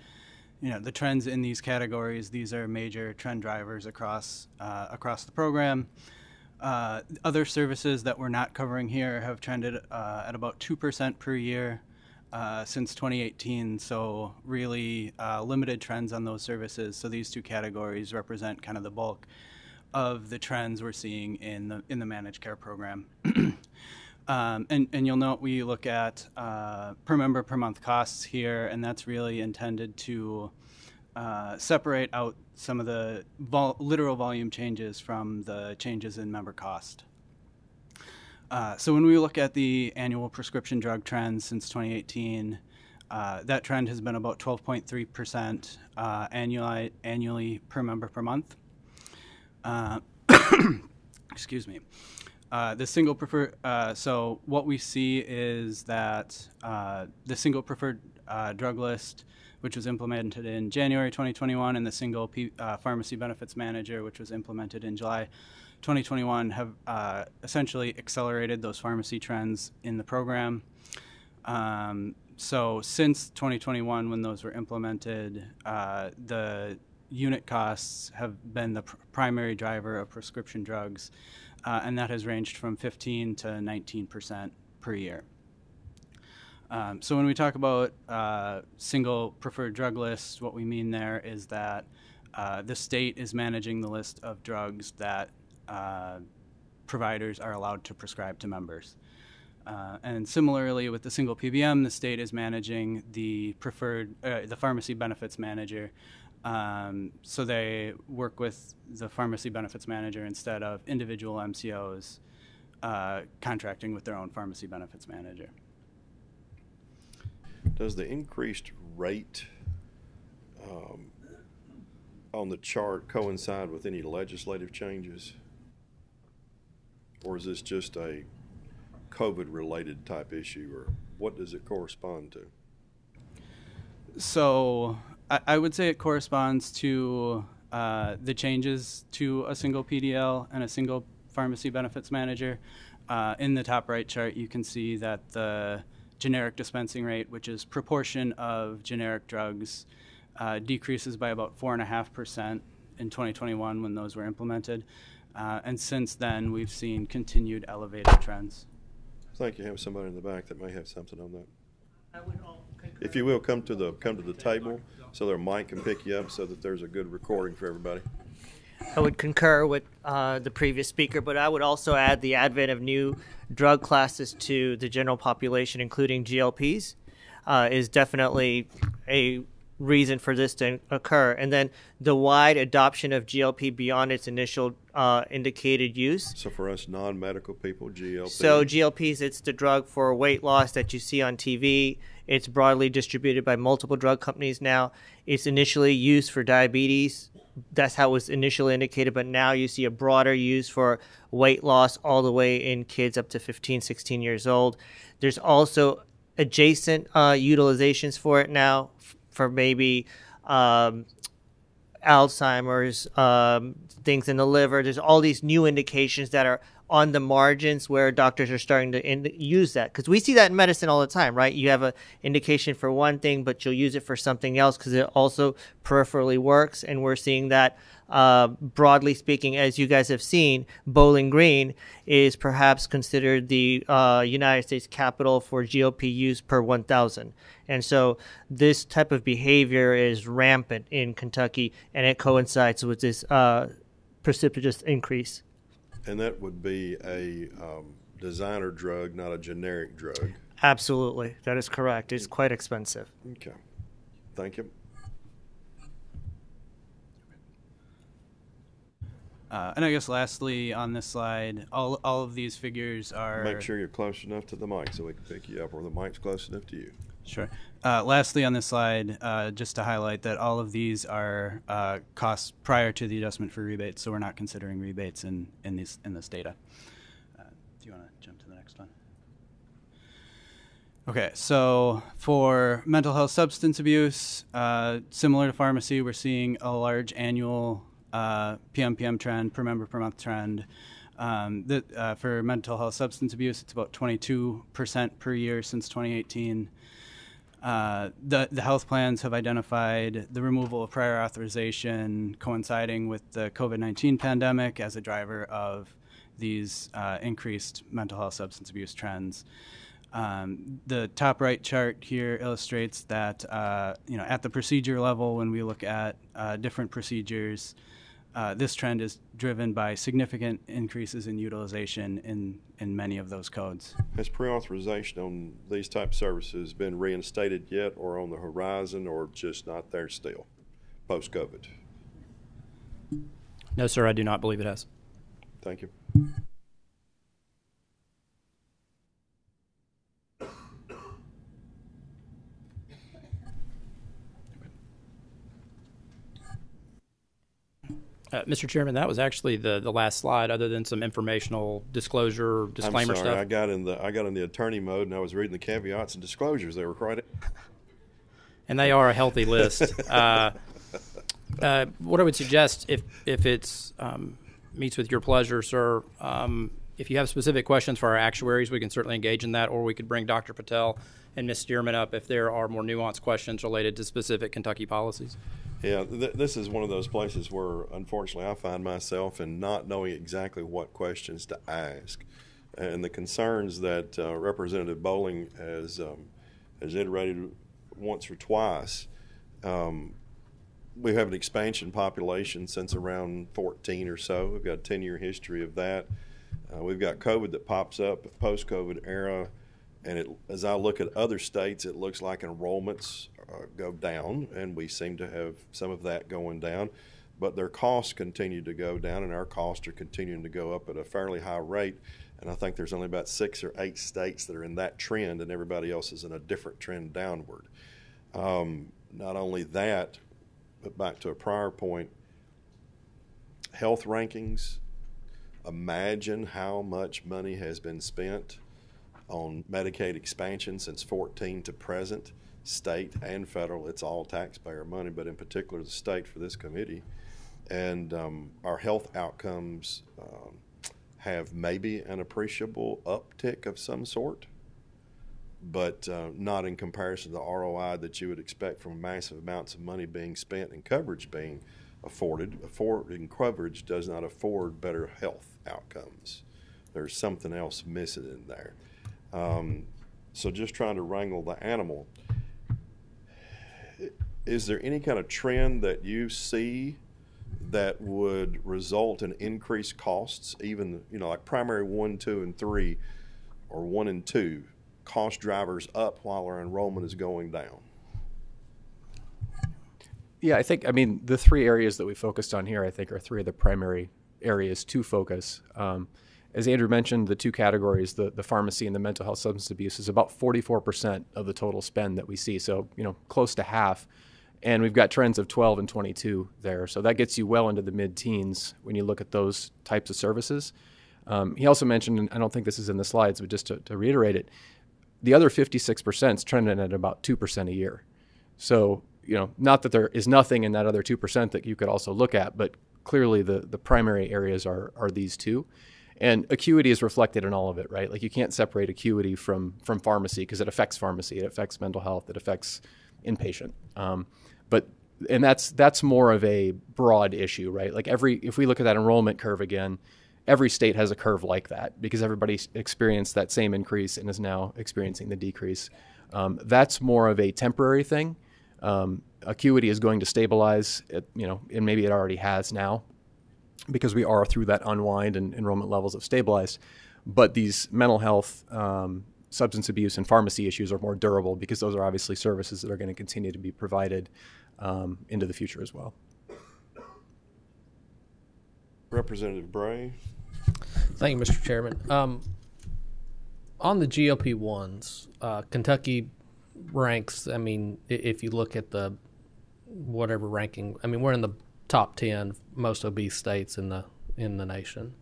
you know the trends in these categories, these are major trend drivers across uh, across the program. Uh, other services that we're not covering here have trended uh, at about 2% per year uh, since 2018, so really uh, limited trends on those services. So these two categories represent kind of the bulk of the trends we're seeing in the in the managed care program. um, and, and you'll note we look at uh, per member per month costs here, and that's really intended to uh, separate out some of the vol- literal volume changes from the changes in member cost. Uh, so when we look at the annual prescription drug trends since 2018, uh, that trend has been about 12.3% uh, annually, annually per member per month. Uh, excuse me. Uh, the single preferred, uh, so what we see is that the single preferred drug list, which was implemented in January 2021, and the single P- pharmacy benefits manager, which was implemented in July 2021, have uh, essentially accelerated those pharmacy trends in the program. Um, so since 2021, when those were implemented, the unit costs have been the pr- primary driver of prescription drugs, uh, and that has ranged from 15 to 19 percent per year. Um, so when we talk about uh, single preferred drug lists, what we mean there is that uh, the state is managing the list of drugs that uh, providers are allowed to prescribe to members. Uh, and similarly, with the single PBM, the state is managing the preferred, uh, the pharmacy benefits manager. Um, so they work with the pharmacy benefits manager instead of individual MCOs uh, contracting with their own pharmacy benefits manager. Does the increased rate um, on the chart coincide with any legislative changes? Or is this just a COVID-related type issue, or what does it correspond to? So I, I would say it corresponds to uh, the changes to a single PDL and a single pharmacy benefits manager. Uh, in the top right chart, you can see that the generic dispensing rate, which is proportion of generic drugs, uh, decreases by about 4.5% in 2021 when those were implemented. Uh, and since then, we've seen continued elevated trends. I think you have somebody in the back that may have something on that. If you will, come to the, come to the table so their mic can pick you up so that there's a good recording for everybody. I would concur with uh, the previous speaker, but I would also add the advent of new drug classes to the general population, including GLPs, uh, is definitely a reason for this to occur. And then the wide adoption of GLP beyond its initial uh, indicated use. So for us non-medical people, GLP. So GLPs, it's the drug for weight loss that you see on TV. It's broadly distributed by multiple drug companies now. It's initially used for diabetes. That's how it was initially indicated, but now you see a broader use for weight loss all the way in kids up to 15, 16 years old. There's also adjacent uh, utilizations for it now for maybe um, Alzheimer's, um, things in the liver. There's all these new indications that are on the margins where doctors are starting to in- use that because we see that in medicine all the time, right? You have an indication for one thing, but you'll use it for something else because it also peripherally works, and we're seeing that. Uh, broadly speaking, as you guys have seen, Bowling Green is perhaps considered the uh, United States capital for GLP use per 1,000. And so this type of behavior is rampant in Kentucky, and it coincides with this uh, precipitous increase. And that would be a um, designer drug, not a generic drug. Absolutely, that is correct. It's quite expensive. Okay. Thank you. Uh, and I guess lastly on this slide, all, all of these figures are. Make sure you're close enough to the mic so we can pick you up, or the mic's close enough to you. Sure. Uh, lastly, on this slide, uh, just to highlight that all of these are uh, costs prior to the adjustment for rebates, so we're not considering rebates in, in, these, in this data. Uh, do you want to jump to the next one? Okay, so for mental health substance abuse, uh, similar to pharmacy, we're seeing a large annual uh, PMPM trend, per member per month trend. Um, for mental health substance abuse, it's about 22% per year since 2018. Uh, the, the health plans have identified the removal of prior authorization coinciding with the COVID 19 pandemic as a driver of these uh, increased mental health substance abuse trends. Um, the top right chart here illustrates that uh, you know at the procedure level, when we look at uh, different procedures, uh, this trend is driven by significant increases in utilization in in many of those codes. Has pre-authorization on these type services been reinstated yet, or on the horizon, or just not there still, post-COVID? No, sir, I do not believe it has. Thank you. Uh, Mr. Chairman, that was actually the, the last slide, other than some informational disclosure disclaimer I'm sorry, stuff. I got in the I got in the attorney mode, and I was reading the caveats and disclosures. They were quite. and they are a healthy list. uh, uh, what I would suggest, if if it's um, meets with your pleasure, sir, um, if you have specific questions for our actuaries, we can certainly engage in that, or we could bring Dr. Patel and Ms. Stearman up if there are more nuanced questions related to specific Kentucky policies. Yeah, th- this is one of those places where, unfortunately, I find myself in not knowing exactly what questions to ask, and the concerns that uh, Representative Bowling has um, has iterated once or twice. Um, we have an expansion population since around 14 or so. We've got a 10 year history of that. Uh, we've got COVID that pops up post COVID era. And it, as I look at other states, it looks like enrollments uh, go down, and we seem to have some of that going down. But their costs continue to go down, and our costs are continuing to go up at a fairly high rate. And I think there's only about six or eight states that are in that trend, and everybody else is in a different trend downward. Um, not only that, but back to a prior point, health rankings. Imagine how much money has been spent on Medicaid expansion since 14 to present, state and federal. It's all taxpayer money, but in particular the state for this committee. And um, our health outcomes um, have maybe an appreciable uptick of some sort, but uh, not in comparison to the ROI that you would expect from massive amounts of money being spent and coverage being afforded. Affording coverage does not afford better health outcomes. There's something else missing in there. Um, so just trying to wrangle the animal. Is there any kind of trend that you see that would result in increased costs, even you know like primary one, two, and three, or one and two, cost drivers up while our enrollment is going down? Yeah, I think, I mean, the three areas that we focused on here, I think, are three of the primary areas to focus. Um, as Andrew mentioned, the two categories, the, the pharmacy and the mental health substance abuse, is about 44% of the total spend that we see. So, you know, close to half. And we've got trends of 12 and 22 there. So that gets you well into the mid teens when you look at those types of services. Um, he also mentioned, and I don't think this is in the slides, but just to, to reiterate it, the other 56% is trending at about 2% a year. So, you know, not that there is nothing in that other 2% that you could also look at, but clearly the, the primary areas are, are these two. And acuity is reflected in all of it, right? Like you can't separate acuity from, from pharmacy because it affects pharmacy, it affects mental health, it affects inpatient. Um, but and that's that's more of a broad issue, right? Like every if we look at that enrollment curve again, every state has a curve like that because everybody experienced that same increase and is now experiencing the decrease. Um, that's more of a temporary thing. Um, acuity is going to stabilize, at, you know, and maybe it already has now, because we are through that unwind and enrollment levels have stabilized. But these mental health, um, substance abuse, and pharmacy issues are more durable because those are obviously services that are going to continue to be provided um, into the future as well. Representative Bray. Thank you, Mr. Chairman. Um, on the GLP ones, uh, Kentucky ranks. I mean, if you look at the whatever ranking, I mean, we're in the top ten most obese states in the in the nation,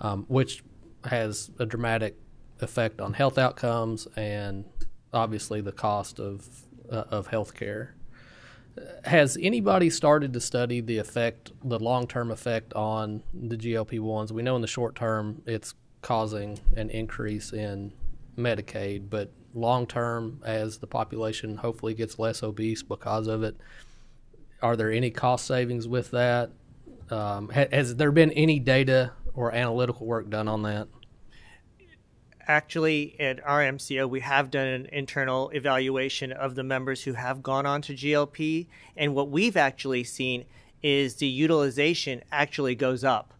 um, which has a dramatic effect on health outcomes and obviously the cost of uh, of healthcare. Has anybody started to study the effect, the long term effect on the GLP ones? We know in the short term it's causing an increase in Medicaid, but long term, as the population hopefully gets less obese because of it, are there any cost savings with that? Um, ha- has there been any data or analytical work done on that? Actually, at our MCO, we have done an internal evaluation of the members who have gone on to GLP. And what we've actually seen is the utilization actually goes up.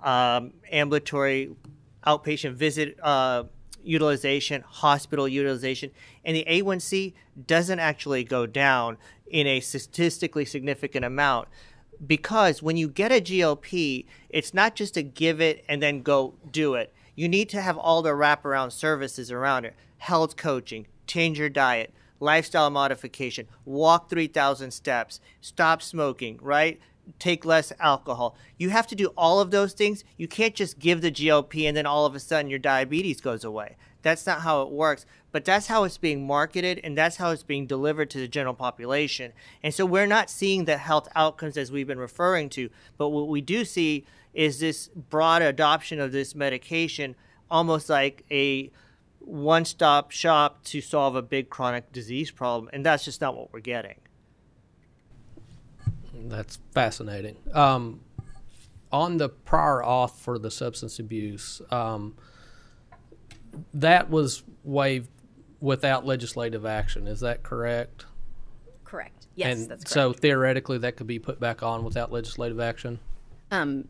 Um, ambulatory outpatient visit uh, utilization, hospital utilization, and the A1C doesn't actually go down in a statistically significant amount because when you get a GLP, it's not just to give it and then go do it. You need to have all the wraparound services around it health coaching, change your diet, lifestyle modification, walk 3,000 steps, stop smoking, right? Take less alcohol. You have to do all of those things. You can't just give the GLP and then all of a sudden your diabetes goes away. That's not how it works. But that's how it's being marketed and that's how it's being delivered to the general population. And so we're not seeing the health outcomes as we've been referring to. But what we do see is this broad adoption of this medication almost like a one stop shop to solve a big chronic disease problem. And that's just not what we're getting. That's fascinating. Um, on the prior auth for the substance abuse, um, that was waived without legislative action. Is that correct? Correct. Yes, and that's correct. so theoretically, that could be put back on without legislative action. Um,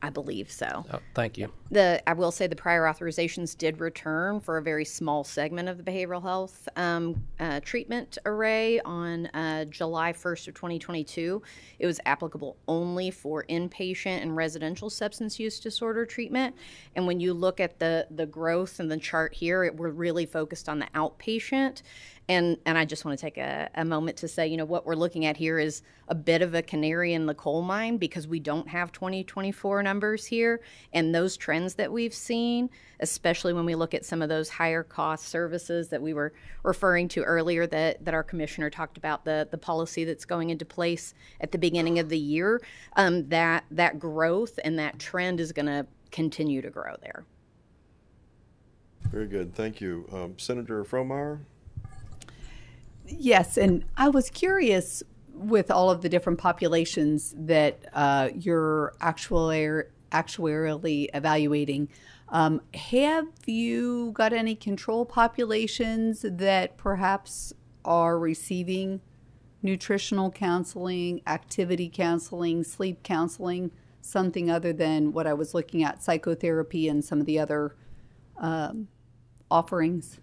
I believe so. Oh, thank you. The I will say the prior authorizations did return for a very small segment of the behavioral health um, uh, treatment array on uh, July 1st of 2022. It was applicable only for inpatient and residential substance use disorder treatment. And when you look at the the growth in the chart here, it, we're really focused on the outpatient. And, and I just want to take a, a moment to say, you know, what we're looking at here is a bit of a canary in the coal mine because we don't have 2024 numbers here. And those trends that we've seen, especially when we look at some of those higher cost services that we were referring to earlier that, that our commissioner talked about, the, the policy that's going into place at the beginning of the year, um, that, that growth and that trend is going to continue to grow there. Very good. Thank you. Um, Senator Frommeyer? Yes, and I was curious with all of the different populations that uh, you're actually actuarially evaluating. Um, have you got any control populations that perhaps are receiving nutritional counseling, activity counseling, sleep counseling, something other than what I was looking at, psychotherapy and some of the other um, offerings,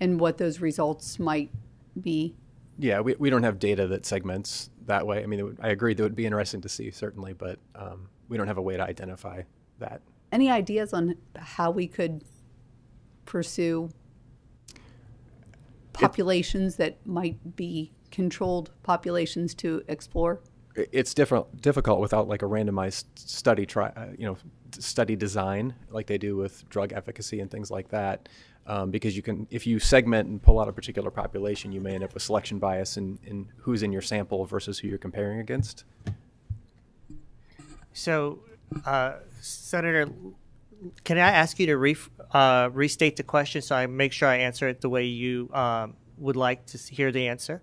and what those results might be? Yeah, we, we don't have data that segments that way. I mean, would, I agree that would be interesting to see, certainly, but um, we don't have a way to identify that. Any ideas on how we could pursue populations it, that might be controlled populations to explore? It's different, difficult without like a randomized study, try, uh, you know, study design like they do with drug efficacy and things like that um, because you can if you segment and pull out a particular population you may end up with selection bias in, in who's in your sample versus who you're comparing against. So uh, senator can i ask you to re- uh, restate the question so i make sure i answer it the way you um, would like to hear the answer?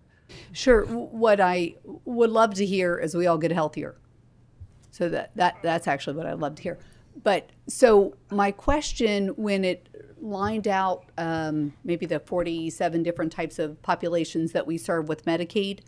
Sure. What i would love to hear is we all get healthier. So that, that that's actually what i'd love to hear. But so my question when it lined out um, maybe the 47 different types of populations that we serve with Medicaid.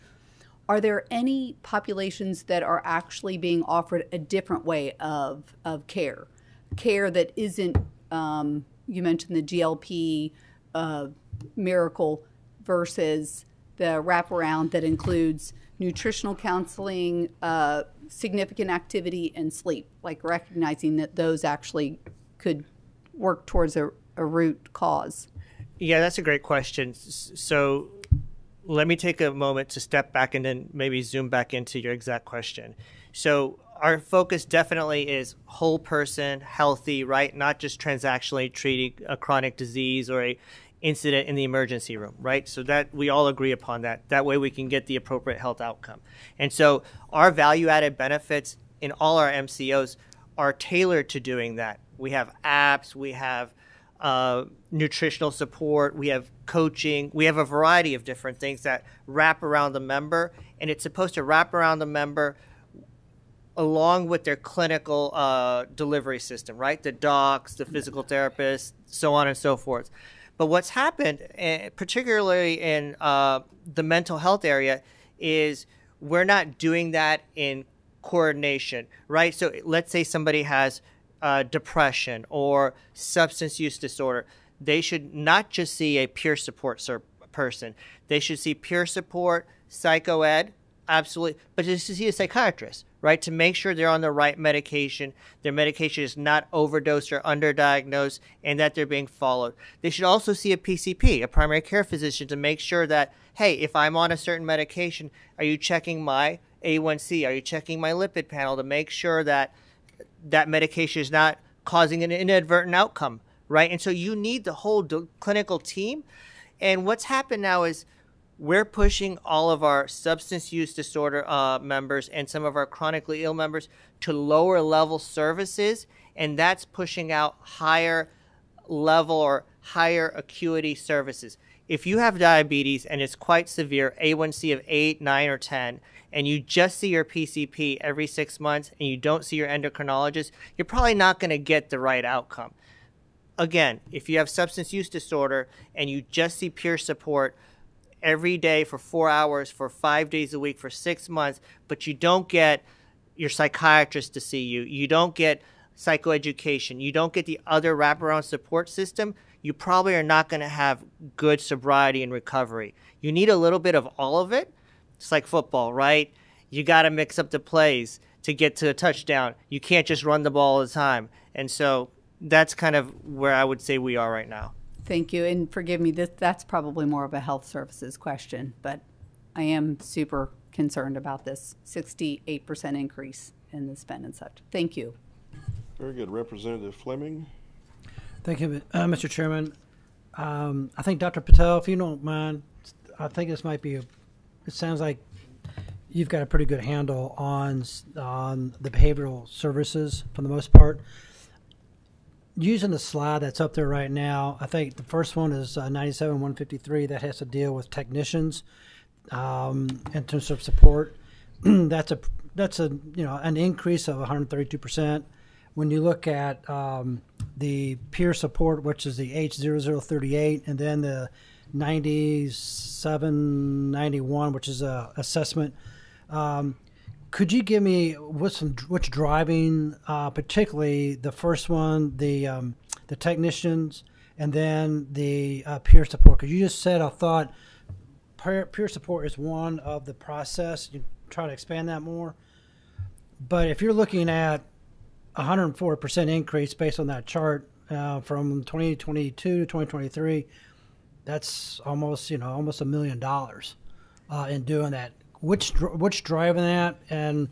Are there any populations that are actually being offered a different way of, of care? Care that isn't, um, you mentioned the GLP uh, miracle versus the wraparound that includes nutritional counseling, uh, significant activity, and sleep, like recognizing that those actually could work towards a, a root cause? Yeah, that's a great question. So let me take a moment to step back and then maybe zoom back into your exact question. So our focus definitely is whole person, healthy, right? Not just transactionally treating a chronic disease or a incident in the emergency room, right? So that we all agree upon that. That way we can get the appropriate health outcome. And so our value added benefits in all our MCOs are tailored to doing that. We have apps, we have uh, nutritional support, we have coaching, we have a variety of different things that wrap around the member, and it's supposed to wrap around the member along with their clinical uh, delivery system, right? The docs, the physical therapists, so on and so forth. But what's happened, eh, particularly in uh, the mental health area, is we're not doing that in coordination, right? So let's say somebody has uh, depression or substance use disorder. They should not just see a peer support ser- person. They should see peer support, psychoed, absolutely, but just to see a psychiatrist, right? To make sure they're on the right medication, their medication is not overdosed or underdiagnosed, and that they're being followed. They should also see a PCP, a primary care physician, to make sure that, hey, if I'm on a certain medication, are you checking my A1C? Are you checking my lipid panel to make sure that that medication is not causing an inadvertent outcome, right? And so you need the whole do- clinical team. And what's happened now is we're pushing all of our substance use disorder uh, members and some of our chronically ill members to lower level services, and that's pushing out higher level or higher acuity services. If you have diabetes and it's quite severe, A1C of 8, 9, or 10, and you just see your PCP every six months and you don't see your endocrinologist, you're probably not going to get the right outcome. Again, if you have substance use disorder and you just see peer support, every day for four hours for five days a week for six months, but you don't get your psychiatrist to see you, you don't get psychoeducation, you don't get the other wraparound support system, you probably are not going to have good sobriety and recovery. You need a little bit of all of it. It's like football, right? You got to mix up the plays to get to a touchdown. You can't just run the ball all the time. And so that's kind of where I would say we are right now. Thank you, and forgive me. This that's probably more of a health services question, but I am super concerned about this 68 percent increase in the spend and such. Thank you. Very good. Representative Fleming. Thank you, uh, Mr. Chairman. Um, I think Dr. Patel, if you don't mind, I think this might be a. It sounds like you've got a pretty good handle on on the behavioral services for the most part using the slide that's up there right now, I think the first one is uh, 97 153 that has to deal with technicians um, in terms of support. that's a that's a you know an increase of 132 percent. When you look at um, the peer support, which is the H0038, and then the 9791, which is a assessment. Um, could you give me what's what's driving, uh, particularly the first one, the um, the technicians, and then the uh, peer support? Because you just said I thought peer, peer support is one of the process. You try to expand that more, but if you're looking at 104 percent increase based on that chart uh, from 2022 to 2023, that's almost you know almost a million dollars uh, in doing that. Which which driving that, and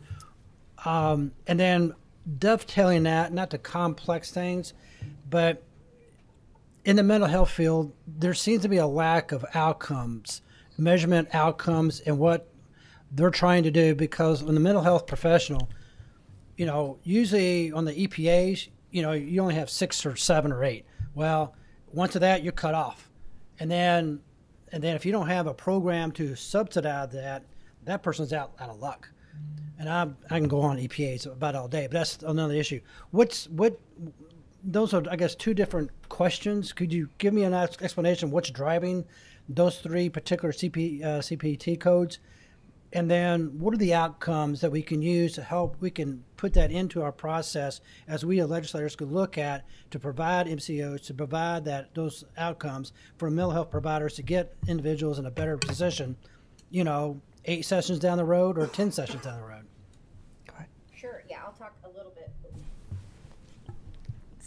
um, and then dovetailing that, not to complex things, but in the mental health field, there seems to be a lack of outcomes, measurement outcomes, and what they're trying to do because in the mental health professional, you know, usually on the EPAs, you know, you only have six or seven or eight. Well, once of that, you're cut off, and then and then if you don't have a program to subsidize that, that person's out out of luck. And I I can go on EPAs about all day, but that's another issue. What's what? Those are I guess two different questions. Could you give me an explanation what's driving those three particular CP, uh, CPT codes? And then what are the outcomes that we can use to help we can put that into our process as we as legislators could look at to provide MCOs to provide that those outcomes for mental health providers to get individuals in a better position, you know, eight sessions down the road or 10 sessions down the road? Sure, yeah, I'll talk a little bit.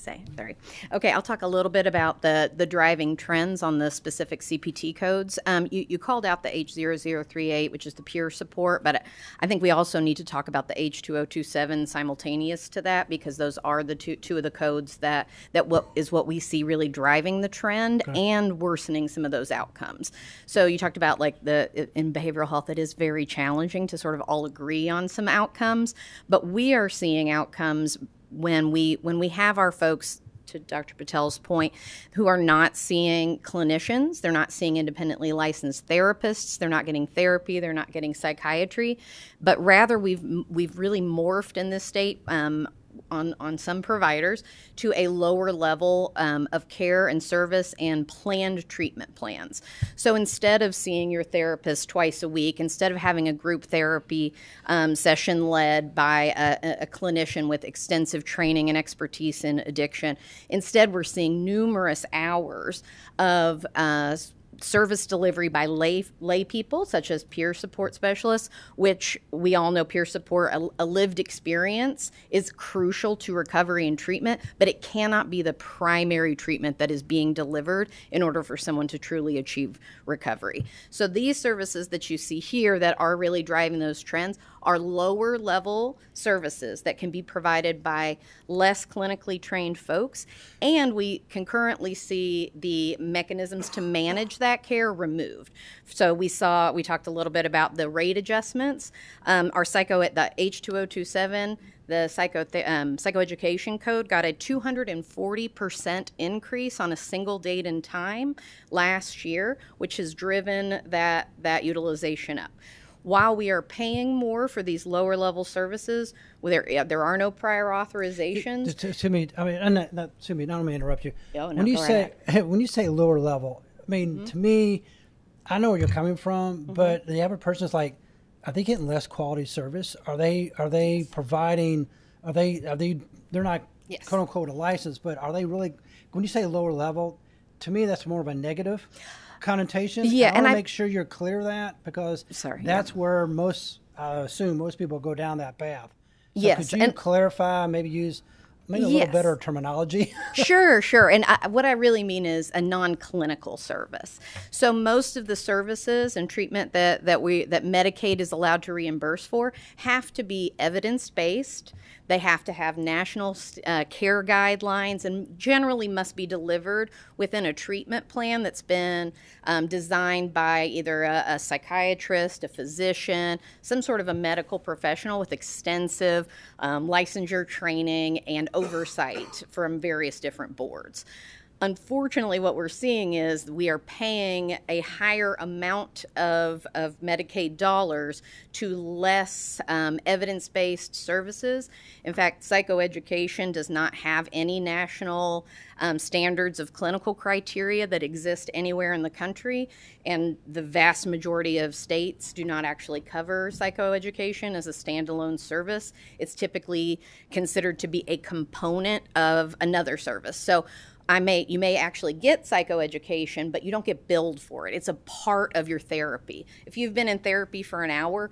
Say, sorry. Okay, I'll talk a little bit about the, the driving trends on the specific CPT codes. Um, you, you called out the H0038, which is the peer support, but I think we also need to talk about the H2027 simultaneous to that because those are the two, two of the codes that, that what is what we see really driving the trend okay. and worsening some of those outcomes. So you talked about like the in behavioral health, it is very challenging to sort of all agree on some outcomes, but we are seeing outcomes when we when we have our folks to Dr. Patel's point, who are not seeing clinicians, they're not seeing independently licensed therapists, they're not getting therapy, they're not getting psychiatry, but rather we've we've really morphed in this state. Um, on, on some providers to a lower level um, of care and service and planned treatment plans. So instead of seeing your therapist twice a week, instead of having a group therapy um, session led by a, a clinician with extensive training and expertise in addiction, instead we're seeing numerous hours of uh, service delivery by lay, lay people, such as peer support specialists, which we all know peer support, a, a, lived experience, is crucial to recovery and treatment, but it cannot be the primary treatment that is being delivered in order for someone to truly achieve recovery. So these services that you see here that are really driving those trends are lower level services that can be provided by less clinically trained folks. And we concurrently see the mechanisms to manage that care removed. So we saw, we talked a little bit about the rate adjustments. Um, our psycho at the H2027 the psycho um, psychoeducation code got a 240% increase on a single date and time last year, which has driven that that utilization up while we are paying more for these lower level services, there there are no prior authorizations. To, to me, I mean, not, not to me. Not let me interrupt you. Oh, no, when you say when you say lower level, I mean mm-hmm. to me, I know where you're coming from, mm-hmm. but the average person is like, are they getting less quality service? Are they are they providing? Are they are they? They're not yes. quote unquote a license, but are they really? When you say lower level, to me that's more of a negative connotation. Yeah, and I want to make sure you're clear that because sorry, that's yeah. where most I assume most people go down that path. So yes, could you and clarify? Maybe use maybe a yes. little better terminology. sure, sure. And I, what I really mean is a non-clinical service. So most of the services and treatment that that we that Medicaid is allowed to reimburse for have to be evidence-based. They have to have national uh, care guidelines and generally must be delivered within a treatment plan that's been um, designed by either a, a, psychiatrist, a physician, some sort of a medical professional with extensive um, licensure training and oversight from various different boards. Unfortunately, what we're seeing is we are paying a higher amount of, of Medicaid dollars to less um, evidence based services. In fact, psychoeducation does not have any national um, standards of clinical criteria that exist anywhere in the country, and the vast majority of states do not actually cover psychoeducation as a standalone service. It's typically considered to be a component of another service. So I may you may actually get psychoeducation, but you don't get billed for it. It's a part of your therapy. If you've been in therapy for an hour,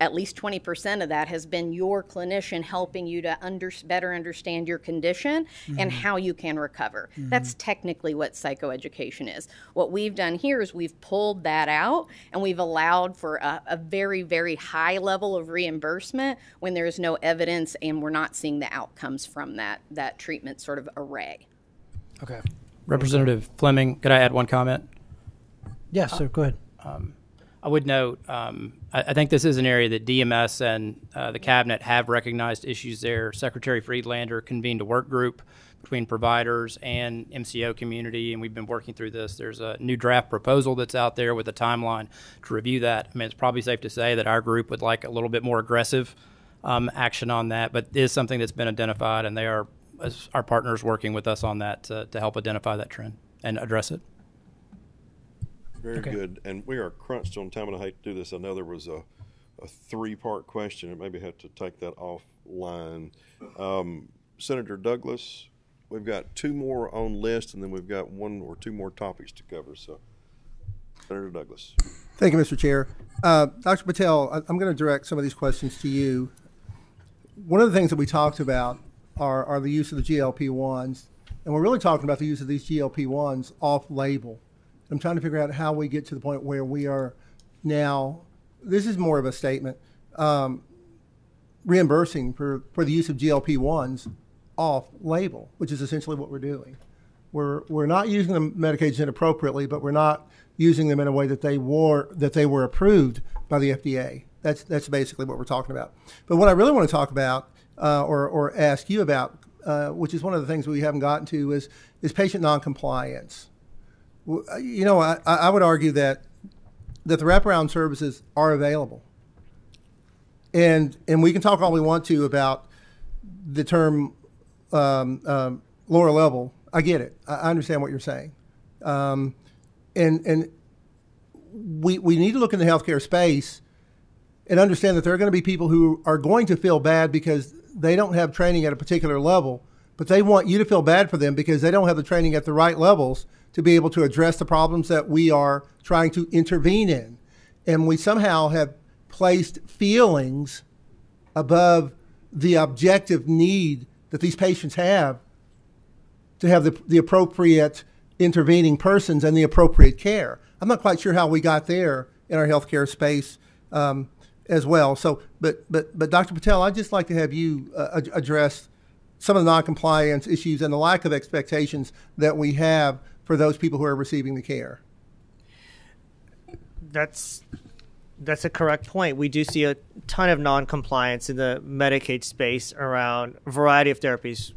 at least 20% of that has been your clinician helping you to under, better understand your condition mm-hmm. and how you can recover. Mm-hmm. That's technically what psychoeducation is. What we've done here is we've pulled that out and we've allowed for a, a very, very high level of reimbursement when there is no evidence and we're not seeing the outcomes from that, that treatment sort of array. Okay. Representative Fleming, could I add one comment? Yes, sir. Go ahead. Um, I would note, um, I, I, think this is an area that DMS and uh, the cabinet have recognized issues there. Secretary Friedlander convened a work group between providers and MCO community, and we've been working through this. There's a new draft proposal that's out there with a timeline to review that. I mean, it's probably safe to say that our group would like a little bit more aggressive um, action on that, but it is something that's been identified, and they are our partners working with us on that to, to help identify that trend and address it. Very okay. good. And we are crunched on time, and I hate to do this. I know there was a, a three part question, and maybe have to take that offline. Um, Senator Douglas, we've got two more on list, and then we've got one or two more topics to cover. So, Senator Douglas. Thank you, Mr. Chair. Uh, Dr. Patel, I'm going to direct some of these questions to you. One of the things that we talked about are, are the use of the GLP-1s. And we're really talking about the use of these GLP-1s off-label. I'm trying to figure out how we get to the point where we are now, this is more of a statement, um, reimbursing for, for the use of GLP-1s off-label, which is essentially what we're doing. We're, we're not using the medications inappropriately, but we're not using them in a way that they were, that they were approved by the FDA. That's, that's basically what we're talking about. But what I really want to talk about uh, or, or ask you about, uh, which is one of the things we haven't gotten to, is, is patient noncompliance. Uh, you know, I, I would argue that, that the wraparound services are available. And, and we can talk all we want to about the term um, um, lower level. I get it. I, understand what you're saying, um, and and we we need to look in the healthcare space and understand that there are going to be people who are going to feel bad because they don't have training at a particular level, but they want you to feel bad for them because they don't have the training at the right levels to be able to address the problems that we are trying to intervene in. And we somehow have placed feelings above the objective need that these patients have to have the, the appropriate intervening persons and the appropriate care. I'm not quite sure how we got there in our healthcare space um, as well. So, but but but Dr. Patel, I'd just like to have you uh, address some of the noncompliance issues and the lack of expectations that we have for those people who are receiving the care. That's that's a correct point. We do see a ton of non-compliance in the Medicaid space around a variety of therapies,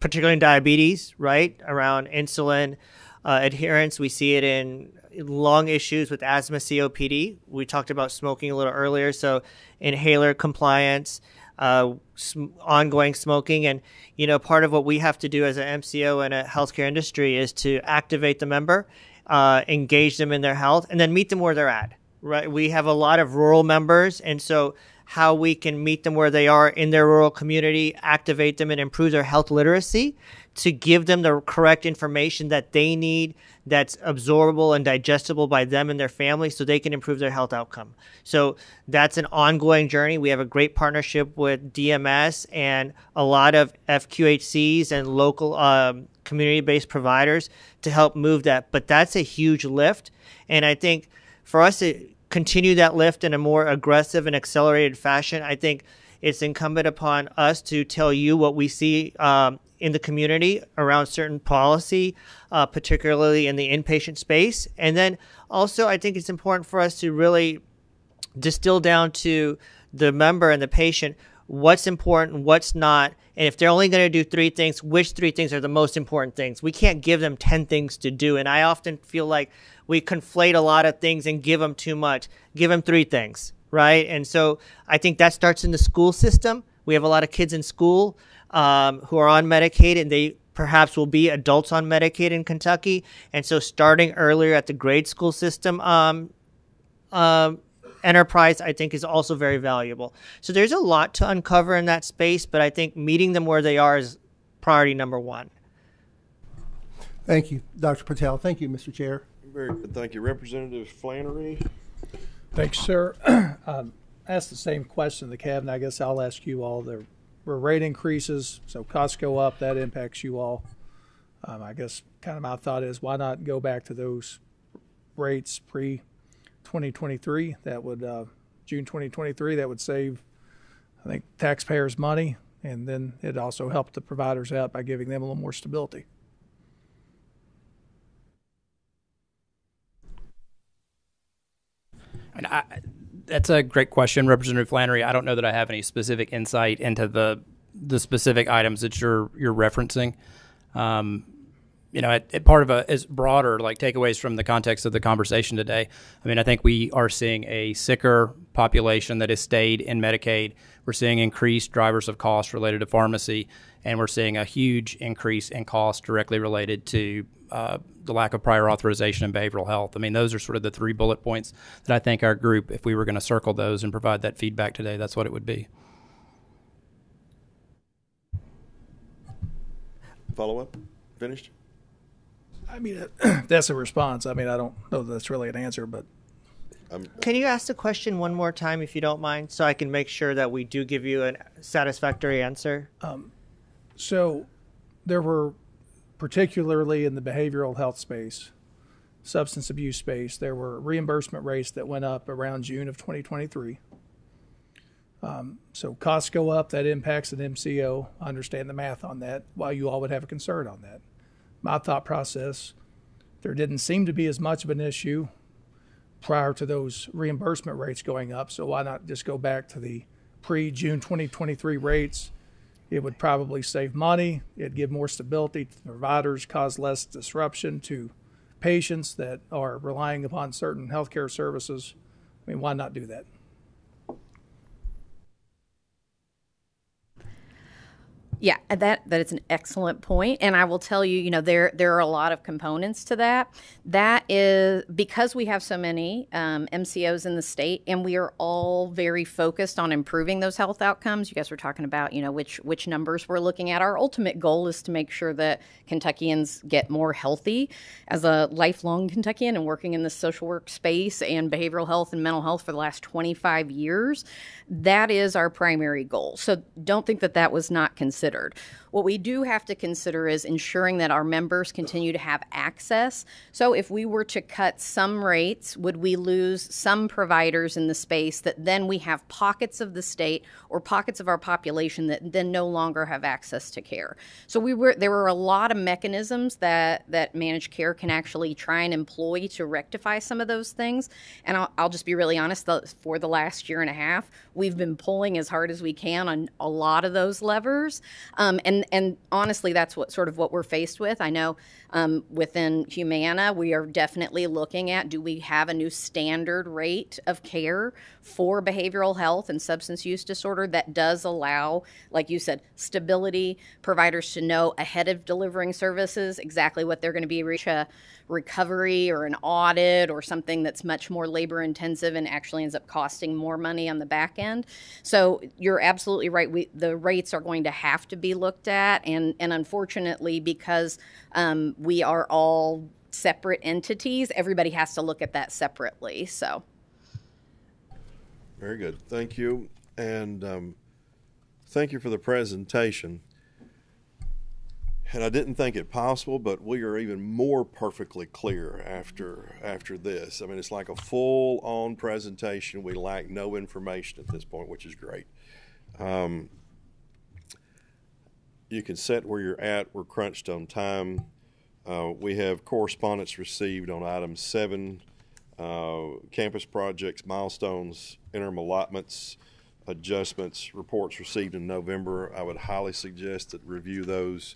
particularly in diabetes, right? Around insulin uh, adherence, we see it in lung issues with asthma, COPD. We talked about smoking a little earlier, so inhaler compliance. Uh, sm- ongoing smoking. And, you know, part of what we have to do as an MCO and a healthcare industry is to activate the member, uh, engage them in their health, and then meet them where they're at right? We have a lot of rural members, and so how we can meet them where they are in their rural community, activate them, and improve their health literacy to give them the correct information that they need that's absorbable and digestible by them and their family so they can improve their health outcome. So that's an ongoing journey. We have a great partnership with DMS and a lot of FQHCs and local um, community based providers to help move that. But that's a huge lift. And I think for us to continue that lift in a more aggressive and accelerated fashion, I think it's incumbent upon us to tell you what we see um, in the community around certain policy, uh, particularly in the inpatient space. And then also, I think it's important for us to really distill down to the member and the patient what's important, what's not. And if they're only going to do three things, which three things are the most important things? We can't give them 10 things to do. And I often feel like we conflate a lot of things and give them too much. Give them three things, right? And so I think that starts in the school system. We have a lot of kids in school um, who are on Medicaid and they perhaps will be adults on Medicaid in Kentucky. And so starting earlier at the grade school system um, um, enterprise, I think, is also very valuable. So there's a lot to uncover in that space, but I think meeting them where they are is priority number one. Thank you, Dr. Patel. Thank you, Mr. Chair. Very good. Thank you. Representative Flannery. Thanks, sir. um, asked the same question the cabinet. I guess I'll ask you all. There were rate increases, so costs go up. That impacts you all. Um, I guess kind of my thought is why not go back to those rates pre 2023? That would uh, June 2023. That would save, I think, taxpayers money, and then it also helped the providers out by giving them a little more stability. And I, that's a great question, Representative Flannery. I don't know that I have any specific insight into the the specific items that you're you're referencing. Um, you know, it, it part of a is broader like takeaways from the context of the conversation today. I mean, I think we are seeing a sicker population that has stayed in Medicaid. We're seeing increased drivers of cost related to pharmacy, and we're seeing a huge increase in cost directly related to uh, the lack of prior authorization in behavioral health. I mean, those are sort of the three bullet points that I think our group, if we were going to circle those and provide that feedback today, that's what it would be. Follow up? Finished? I mean, that's a response. I mean, I don't know that that's really an answer, but. Um, can you ask the question one more time, if you don't mind, so I can make sure that we do give you a satisfactory answer? Um, so, there were particularly in the behavioral health space, substance abuse space, there were reimbursement rates that went up around June of 2023. Um, so costs go up, that impacts an MCO. I understand the math on that, while you all would have a concern on that. My thought process, there didn't seem to be as much of an issue prior to those reimbursement rates going up, so why not just go back to the pre June 2023 rates it would probably save money. It'd give more stability to providers, cause less disruption to patients that are relying upon certain healthcare services. I mean, why not do that? Yeah, that that is an excellent point, and I will tell you, you know, there there are a lot of components to that. That is because we have so many um, MCOs in the state, and we are all very focused on improving those health outcomes. You guys were talking about, you know, which which numbers we're looking at. Our ultimate goal is to make sure that Kentuckians get more healthy. As a lifelong Kentuckian and working in the social work space and behavioral health and mental health for the last 25 years, that is our primary goal. So don't think that that was not considered considered. What we do have to consider is ensuring that our members continue to have access. So, if we were to cut some rates, would we lose some providers in the space that then we have pockets of the state or pockets of our population that then no longer have access to care? So, we were there were a lot of mechanisms that that managed care can actually try and employ to rectify some of those things. And I'll, I'll just be really honest: the, for the last year and a half, we've been pulling as hard as we can on a lot of those levers. Um, and and honestly, that's what sort of what we're faced with. I know um, within Humana, we are definitely looking at do we have a new standard rate of care for behavioral health and substance use disorder that does allow, like you said, stability, providers to know ahead of delivering services exactly what they're going to be reach a recovery or an audit or something that's much more labor intensive and actually ends up costing more money on the back end. So you're absolutely right. We, the rates are going to have to be looked at, and and unfortunately, because um, we are all separate entities, everybody has to look at that separately. So. Very good. Thank you. And um, thank you for the presentation. And I didn't think it possible, but we are even more perfectly clear after after this. I mean, it's like a full-on presentation. We lack no information at this point, which is great. Um, you can set where you're at. We're crunched on time. Uh, we have correspondence received on item seven, uh, campus projects, milestones, interim allotments, adjustments, reports received in November. I would highly suggest that review those.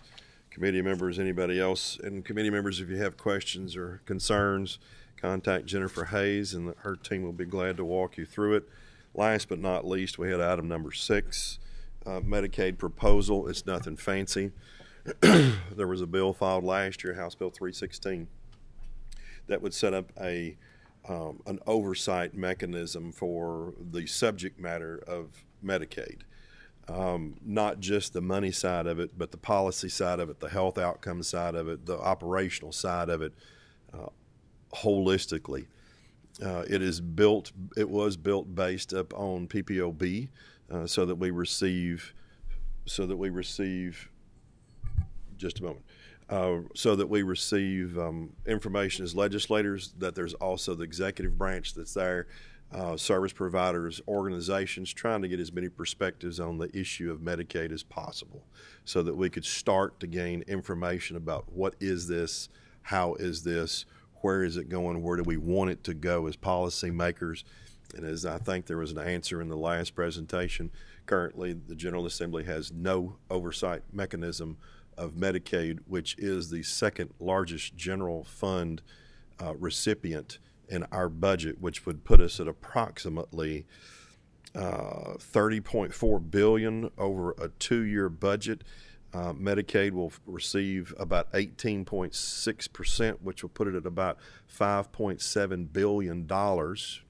Committee members, anybody else, and committee members, if you have questions or concerns, contact Jennifer Hayes, and her team will be glad to walk you through it. Last but not least, we had item number six, uh, Medicaid proposal. It's nothing fancy. there was a bill filed last year, House Bill 316, that would set up a um, an oversight mechanism for the subject matter of Medicaid. Um, not just the money side of it, but the policy side of it, the health outcome side of it, the operational side of it, uh, holistically. Uh, it is built. It was built based up on PPOB, uh, so that we receive, so that we receive just a moment. Uh, so that we receive um, information as legislators, that there's also the executive branch that's there, uh, service providers, organizations, trying to get as many perspectives on the issue of Medicaid as possible so that we could start to gain information about what is this, how is this, where is it going, where do we want it to go as policymakers. And as I think there was an answer in the last presentation, currently the General Assembly has no oversight mechanism of Medicaid, which is the second largest general fund uh, recipient in our budget, which would put us at approximately uh, 30.4 billion over a two-year budget. Uh, Medicaid will receive about 18.6 percent, which will put it at about 5.7 billion dollars,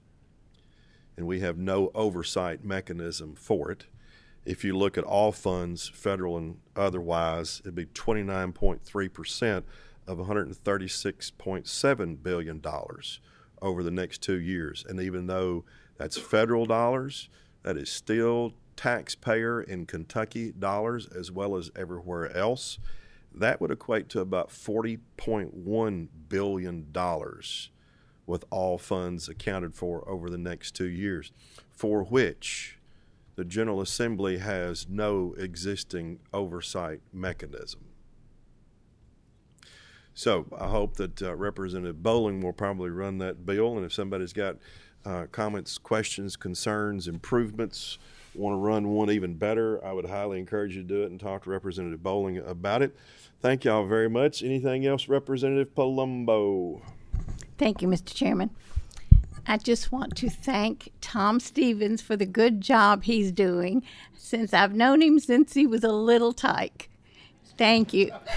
and we have no oversight mechanism for it. If you look at all funds, federal and otherwise, it'd be 29.3 percent of 136.7 billion dollars over the next two years. And even though that's federal dollars, that is still taxpayer in Kentucky dollars as well as everywhere else. That would equate to about $40.1 billion with all funds accounted for over the next two years, for which the General Assembly has no existing oversight mechanism. So I hope that uh, Representative Bowling will probably run that bill, and if somebody's got uh, comments, questions, concerns, improvements, want to run one even better, I would highly encourage you to do it and talk to Representative Bowling about it. Thank y'all very much. Anything else, Representative Palumbo? Thank you, Mr. Chairman. I just want to thank Tom Stevens for the good job he's doing since I've known him since he was a little tyke. Thank you.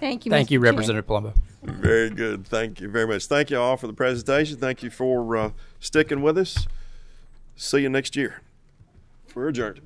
Thank you. Thank Mr. you, Chair. Representative Palumbo. Very good. Thank you very much. Thank you all for the presentation. Thank you for uh, sticking with us. See you next year. We're adjourned.